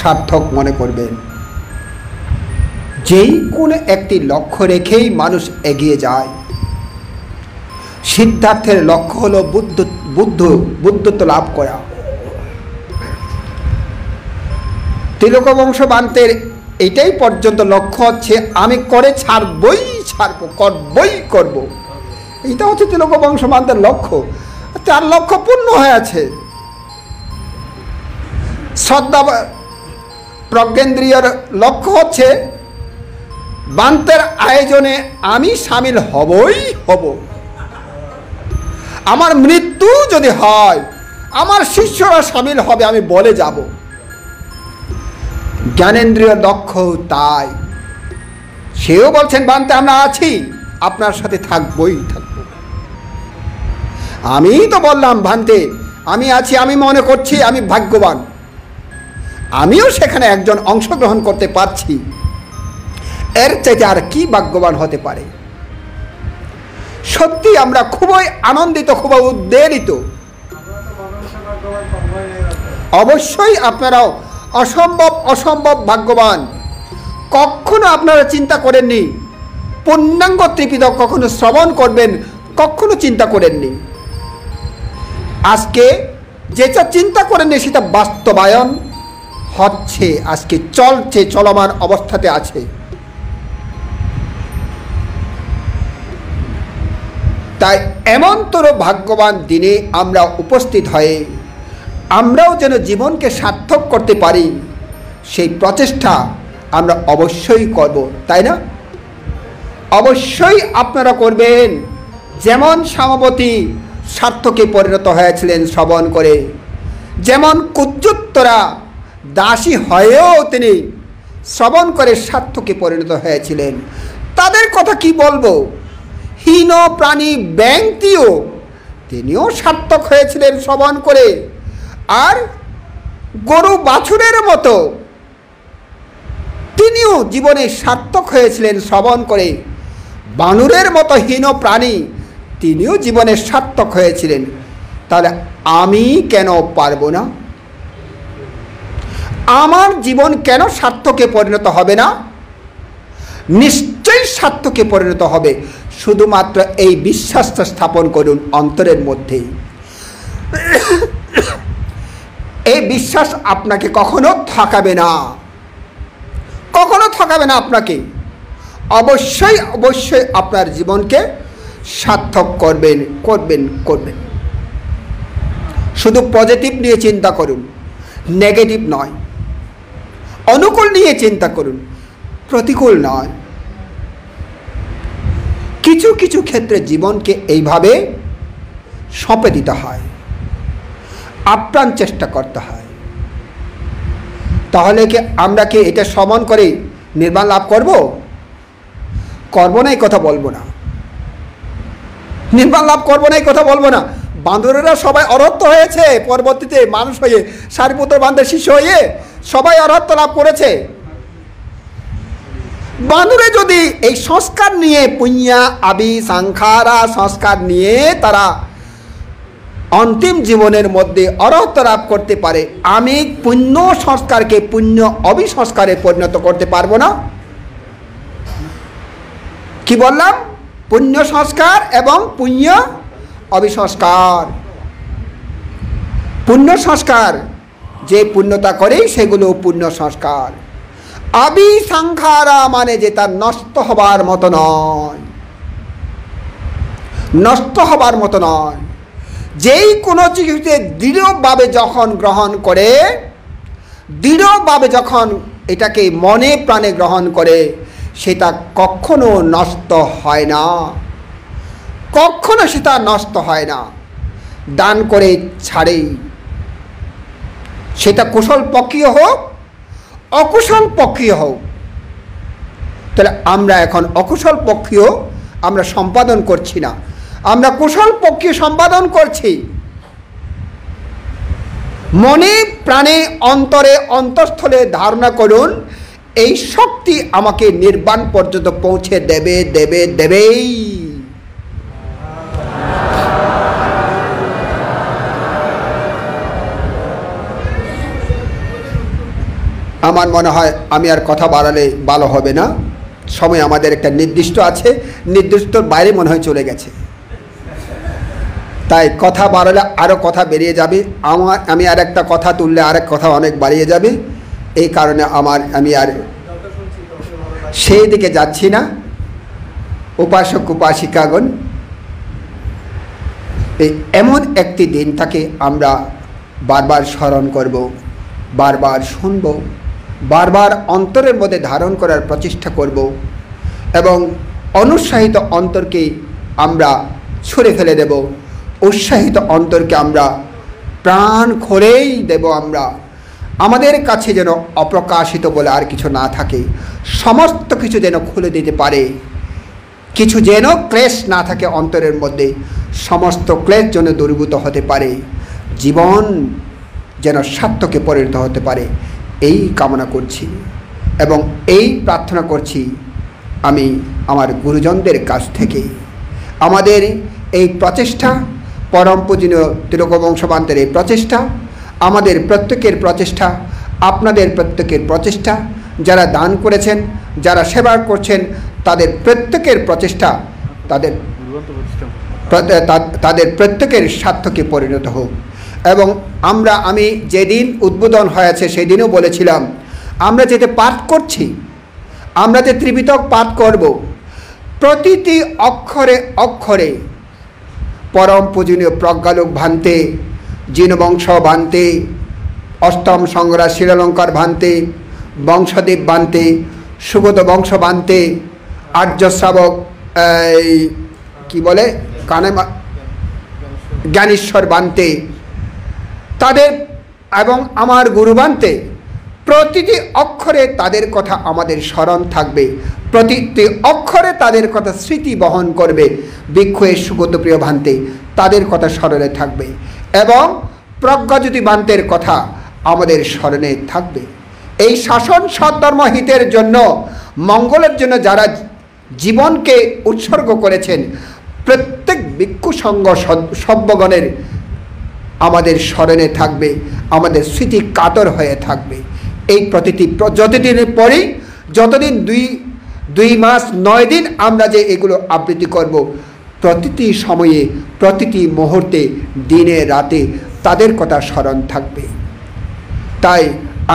সার্থক মনে করবেন। যেই কোনো একটি লক্ষ্য রেখেই মানুষ এগিয়ে যায়, সিদ্ধার্থের লক্ষ্য হলো বুদ্ধ বুদ্ধ, বুদ্ধত্ব লাভ করা। তিলক বংশ বান্তের এটাই পর্যন্ত লক্ষ্য হচ্ছে, আমি করে ছাড়বই, ছাড়বো, করবই করব। এইটা হচ্ছে তিলক বংশ বান্তের লক্ষ্য। তার লক্ষ্য পূর্ণ হয়ে আছে শ্রদ্ধা প্রজ্ঞেন্দ্রিয়র লক্ষ্য হচ্ছে, বান্তের আয়োজনে আমি সামিল হবই হব। আমার মৃত্যু যদি হয়, আমার শিষ্যরা সামিল হবে, আমি বলে যাব। জ্ঞানেন্দ্রিয় দক্ষ তাই। সেও বলছেন, বান্তে, আমরা আছি, আপনার সাথে থাকবই থাকব আমি তো বললাম, ভান্তে, আমি আছি, আমি মনে করছি আমি ভাগ্যবান। আমিও সেখানে একজন অংশগ্রহণ করতে পারছি। এর চাইতে আর কি ভাগ্যবান হতে পারে? সত্যি আমরা খুবই আনন্দিত, খুবই উদ্বেলিত। অবশ্যই আপনারাও অসম্ভব অসম্ভব ভাগ্যবান। কখনো আপনারা চিন্তা করেননি, পূর্ণাঙ্গ ত্রিপিদক কখনো শ্রবণ করবেন, কখনো চিন্তা করেননি। আজকে যেটা চিন্তা করে করেননি সেটা বাস্তবায়ন হচ্ছে আজকে, চলছে, চলমান অবস্থাতে আছে। তাই এমনতর ভাগ্যবান দিনে আমরা উপস্থিত হয়ে আমরাও যেন জীবনকে সার্থক করতে পারি, সেই প্রচেষ্টা আমরা অবশ্যই করব, তাই না? অবশ্যই আপনারা করবেন। যেমন সামবতী সার্থকে পরিণত হয়েছিলেন শ্রবণ করে। যেমন কুজ্জুত্তরা দাসী হয়েও তিনি শ্রবণ করে সার্থকে পরিণত হয়েছিলেন। তাদের কথা কি বলব? হীন প্রাণী ব্যাংকটিও তিনিও সার্থক হয়েছিলেন শ্রবণ করে। আর গরু বাছুরের মতো তিনিও জীবনে সার্থক হয়েছিলেন শ্রবণ করে। বানুরের মতো হীন প্রাণী তিনিও জীবনে সার্থক হয়েছিলেন। তাহলে আমি কেন পারব না? আমার জীবন কেন সার্থকে পরিণত হবে না? নিশ্চয়ই সার্থকে পরিণত হবে। শুধুমাত্র এই বিশ্বাসটা স্থাপন করুন অন্তরের মধ্যেই। এই বিশ্বাস আপনাকে কখনো থাকাবে না। কখনো থাকাবে না আপনাকে। অবশ্যই অবশ্যই আপনার জীবনকে সার্থক করবেন করবেন করবেন। শুধু পজিটিভ নিয়ে চিন্তা করুন নেগেটিভ নয়। অনুকূল নিয়ে চিন্তা করুন, প্রতিকূল নয়। কিছু কিছু ক্ষেত্রে জীবনকে এইভাবে সঁপে দিতে হয়। আপ্রাণ চেষ্টা করতে হয়। তাহলে কি আমরা কি এটা সমান করে নির্মাণ লাভ করব? করব না, এই কথা বলব না। নির্বাণ লাভ করব না, এই কথা বলব না। বান্দরেরা সবাই অরত্ব হয়েছে পরবর্তীতে, মানুষ হয়ে, সারিপুত্র বান্ধের শিষ্য হয়ে সবাই অরত্ব লাভ করেছে। বান্দরে যদি এই সংস্কার নিয়ে পুণ্যা আবি সাংখারা সংস্কার নিয়ে তারা অন্তিম জীবনের মধ্যে অরহত লাভ করতে পারে, আমি পুণ্য সংস্কারকে পুণ্য অবিসংস্কারে পরিণত করতে পারব না। কি বললাম? পুণ্য সংস্কার এবং পুণ্য অবিসংস্কার। পুণ্য সংস্কার যে পুণ্যতা করে সেগুলো পুণ্য সংস্কার আবিসংখারা মানে যে তার নষ্ট হবার মতো নয়। নষ্ট হবার মতো নয়। যেই কোনো কিছুতে দৃঢ়ভাবে যখন গ্রহণ করে, দৃঢ়ভাবে যখন এটাকে মনে প্রাণে গ্রহণ করে সেটা কখনো নষ্ট হয় না। কখনো সেটা নষ্ট হয় না। দান করে ছাড়েই সেটা কুশল পক্ষীয় হোক, অকুশল পক্ষীয় হোক। তাহলে আমরা এখন অকুশল পক্ষীয় আমরা সম্পাদন করছি না। আমরা কুশল পক্ষী সম্পাদন করছি। মনে প্রাণে অন্তরে অন্তঃস্থলে ধারণা করুন এই শক্তি আমাকে নির্বাণ পর্যন্ত পৌঁছে দেবে দেবে, দেবেই। আমার মনে হয় আমি আর কথা বাড়ালে ভালো হবে না। সময় আমাদের একটা নির্দিষ্ট আছে নির্দিষ্টর বাইরে মনে হয় চলে গেছে। তাই কথা বাড়ালে আরও কথা বেরিয়ে যাবে। আমার আমি আর একটা কথা তুললে আরেক কথা অনেক বাড়িয়ে যাবে। এই কারণে আমার, আমি আর সেই দিকে যাচ্ছি না। উপাসক, উপাসিকাগণ, এই এমন একটি দিন তাকে আমরা বারবার স্মরণ করব, বারবার শুনব, বারবার অন্তরের মধ্যে ধারণ করার প্রচেষ্টা করব এবং অনুৎসাহিত অন্তরকে আমরা ছুঁড়ে ফেলে দেব। উৎসাহিত অন্তরকে আমরা প্রাণ খোলেই দেব আমরা। আমাদের কাছে যেন অপ্রকাশিত বলে আর কিছু না থাকে, সমস্ত কিছু যেন খুলে দিতে পারে। কিছু যেন ক্লেশ না থাকে অন্তরের মধ্যে, সমস্ত ক্লেশ যেন দূরীভূত হতে পারে। জীবন যেন সার্থকে পরিণত হতে পারে, এই কামনা করছি এবং এই প্রার্থনা করছি আমি আমার গুরুজনদের কাছ থেকে। আমাদের এই প্রচেষ্টা পরম পূজনীয় তিলকবংশবান্তের এই প্রচেষ্টা আমাদের প্রত্যেকের প্রচেষ্টা, আপনাদের প্রত্যেকের প্রচেষ্টা, যারা দান করেছেন, যারা সেবা করছেন, তাদের প্রত্যেকের প্রচেষ্টা তাদের তাদের প্রত্যেকের স্বার্থকে পরিণত হোক। এবং আমরা, আমি যেদিন উদ্বোধন হয়েছে সেদিনও বলেছিলাম, আমরা যেতে পাঠ করছি, আমরা যে ত্রিপিটক পাঠ করব, প্রতিটি অক্ষরে অক্ষরে পরম পূজনীয় প্রজ্ঞালোক ভান্তে জিনবংশ ভান্তে, অষ্টম সংগ্রাস শিলালঙ্কার ভান্তে, বংশদেব বান্তে সুগত বংশ বান্তে আর্য শ্রাবক, এই, কি বলে? কানে জ্ঞানেশ্বর বান্তে তাদের এবং আমার গুরু বান্তে প্রতিটি অক্ষরে তাদের কথা আমাদের স্মরণ থাকবে। প্রতিটি অক্ষরে তাদের কথা স্মৃতি বহন করবে। বৃক্ষের সুগতপ্রিয় ভান্তে, তাদের কথা স্মরণে থাকবে। এবং প্রজ্ঞাজ্যোতি বান্তের কথা আমাদের স্মরণে থাকবে। এই শাসন সদ্ধর্ম হিতের জন্য, মঙ্গলের জন্য যারা জীবনকে উৎসর্গ করেছেন, প্রত্যেক ভিক্ষু সঙ্গ সভ্যগণের আমাদের স্মরণে থাকবে, আমাদের স্মৃতি কাতর হয়ে থাকবে। এই প্রতিটি প্র- যতদিনের পরেই, যতদিন দুই দুই মাস নয় দিন আমরা যে এগুলো আবৃত্তি করব প্রতিটি সময়ে, প্রতিটি মুহূর্তে, দিনে, রাতে তাদের কথা স্মরণ থাকবে। তাই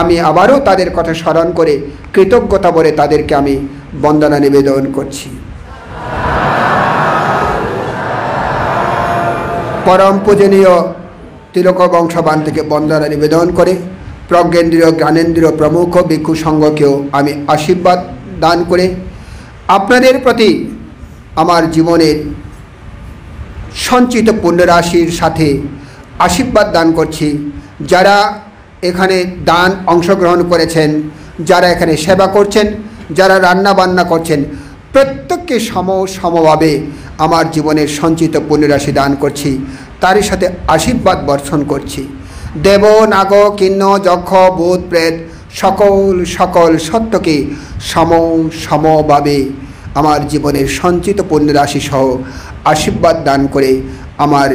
আমি আবারও তাদের কথা স্মরণ করে কৃতজ্ঞতা বলে তাদেরকে আমি বন্দনা নিবেদন করছি। পরম পূজনীয় তিলক বংশবান থেকে বন্দনা নিবেদন করে প্রজ্ঞেন্দ্রীয়, জ্ঞানেন্দ্রীয় প্রমুখ ভিক্ষু সংঘকেও আমি আশীর্বাদ দান করে আপনাদের প্রতি আমার জীবনের সঞ্চিত পুণ্যরাশির সাথে আশীর্বাদ দান করছি। যারা এখানে দান অংশগ্রহণ করেছেন, যারা এখানে সেবা করছেন, যারা রান্না বান্না করছেন, প্রত্যেককে সম সমভাবে আমার জীবনের সঞ্চিত পুণ্যরাশি দান করছি। তারই সাথে আশীর্বাদ বর্ষণ করছি। দেব, নাগ, কিন্ন, যক্ষ, বোধ, প্রেত, সকল সকল সত্যকে সম সমভাবে আমার জীবনের সঞ্চিত পুণ্যরাশি সহ আশীর্বাদ দান করে আমার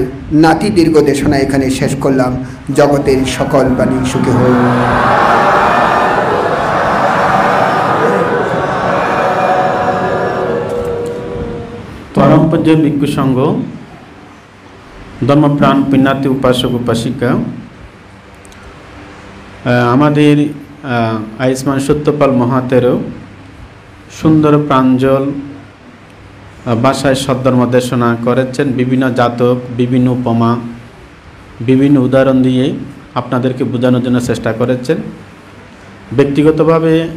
নাতি দীর্ঘ দেশনা এখানে শেষ করলাম। জগতের সকল প্রাণী সুখী হোক। পরম পূজ্য ভিক্ষু সংঘ, ধর্মপ্রাণ পুণ্যার্থী উপাসক উপাসিকা আমাদের আয়ুষ্মান সত্যপাল মহাতেরও সুন্দর প্রাঞ্জল আহ, ভাষায় সদ্ধর্ম দেশনা করেছেন। বিভিন্ন জাতক বিভিন্ন উপমা বিভিন্ন উদাহরণ দিয়ে আপনাদেরকে বোঝানোর জন্য চেষ্টা করেছেন। ব্যক্তিগতভাবে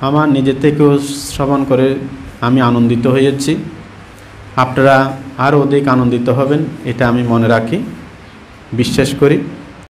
আমার নিজে থেকেও শ্রবণ করে আমি আনন্দিত হয়েছি। আপনারা আরও অধিক আনন্দিত হবেন এটা আমি মনে রাখি। বিশ্বাস করি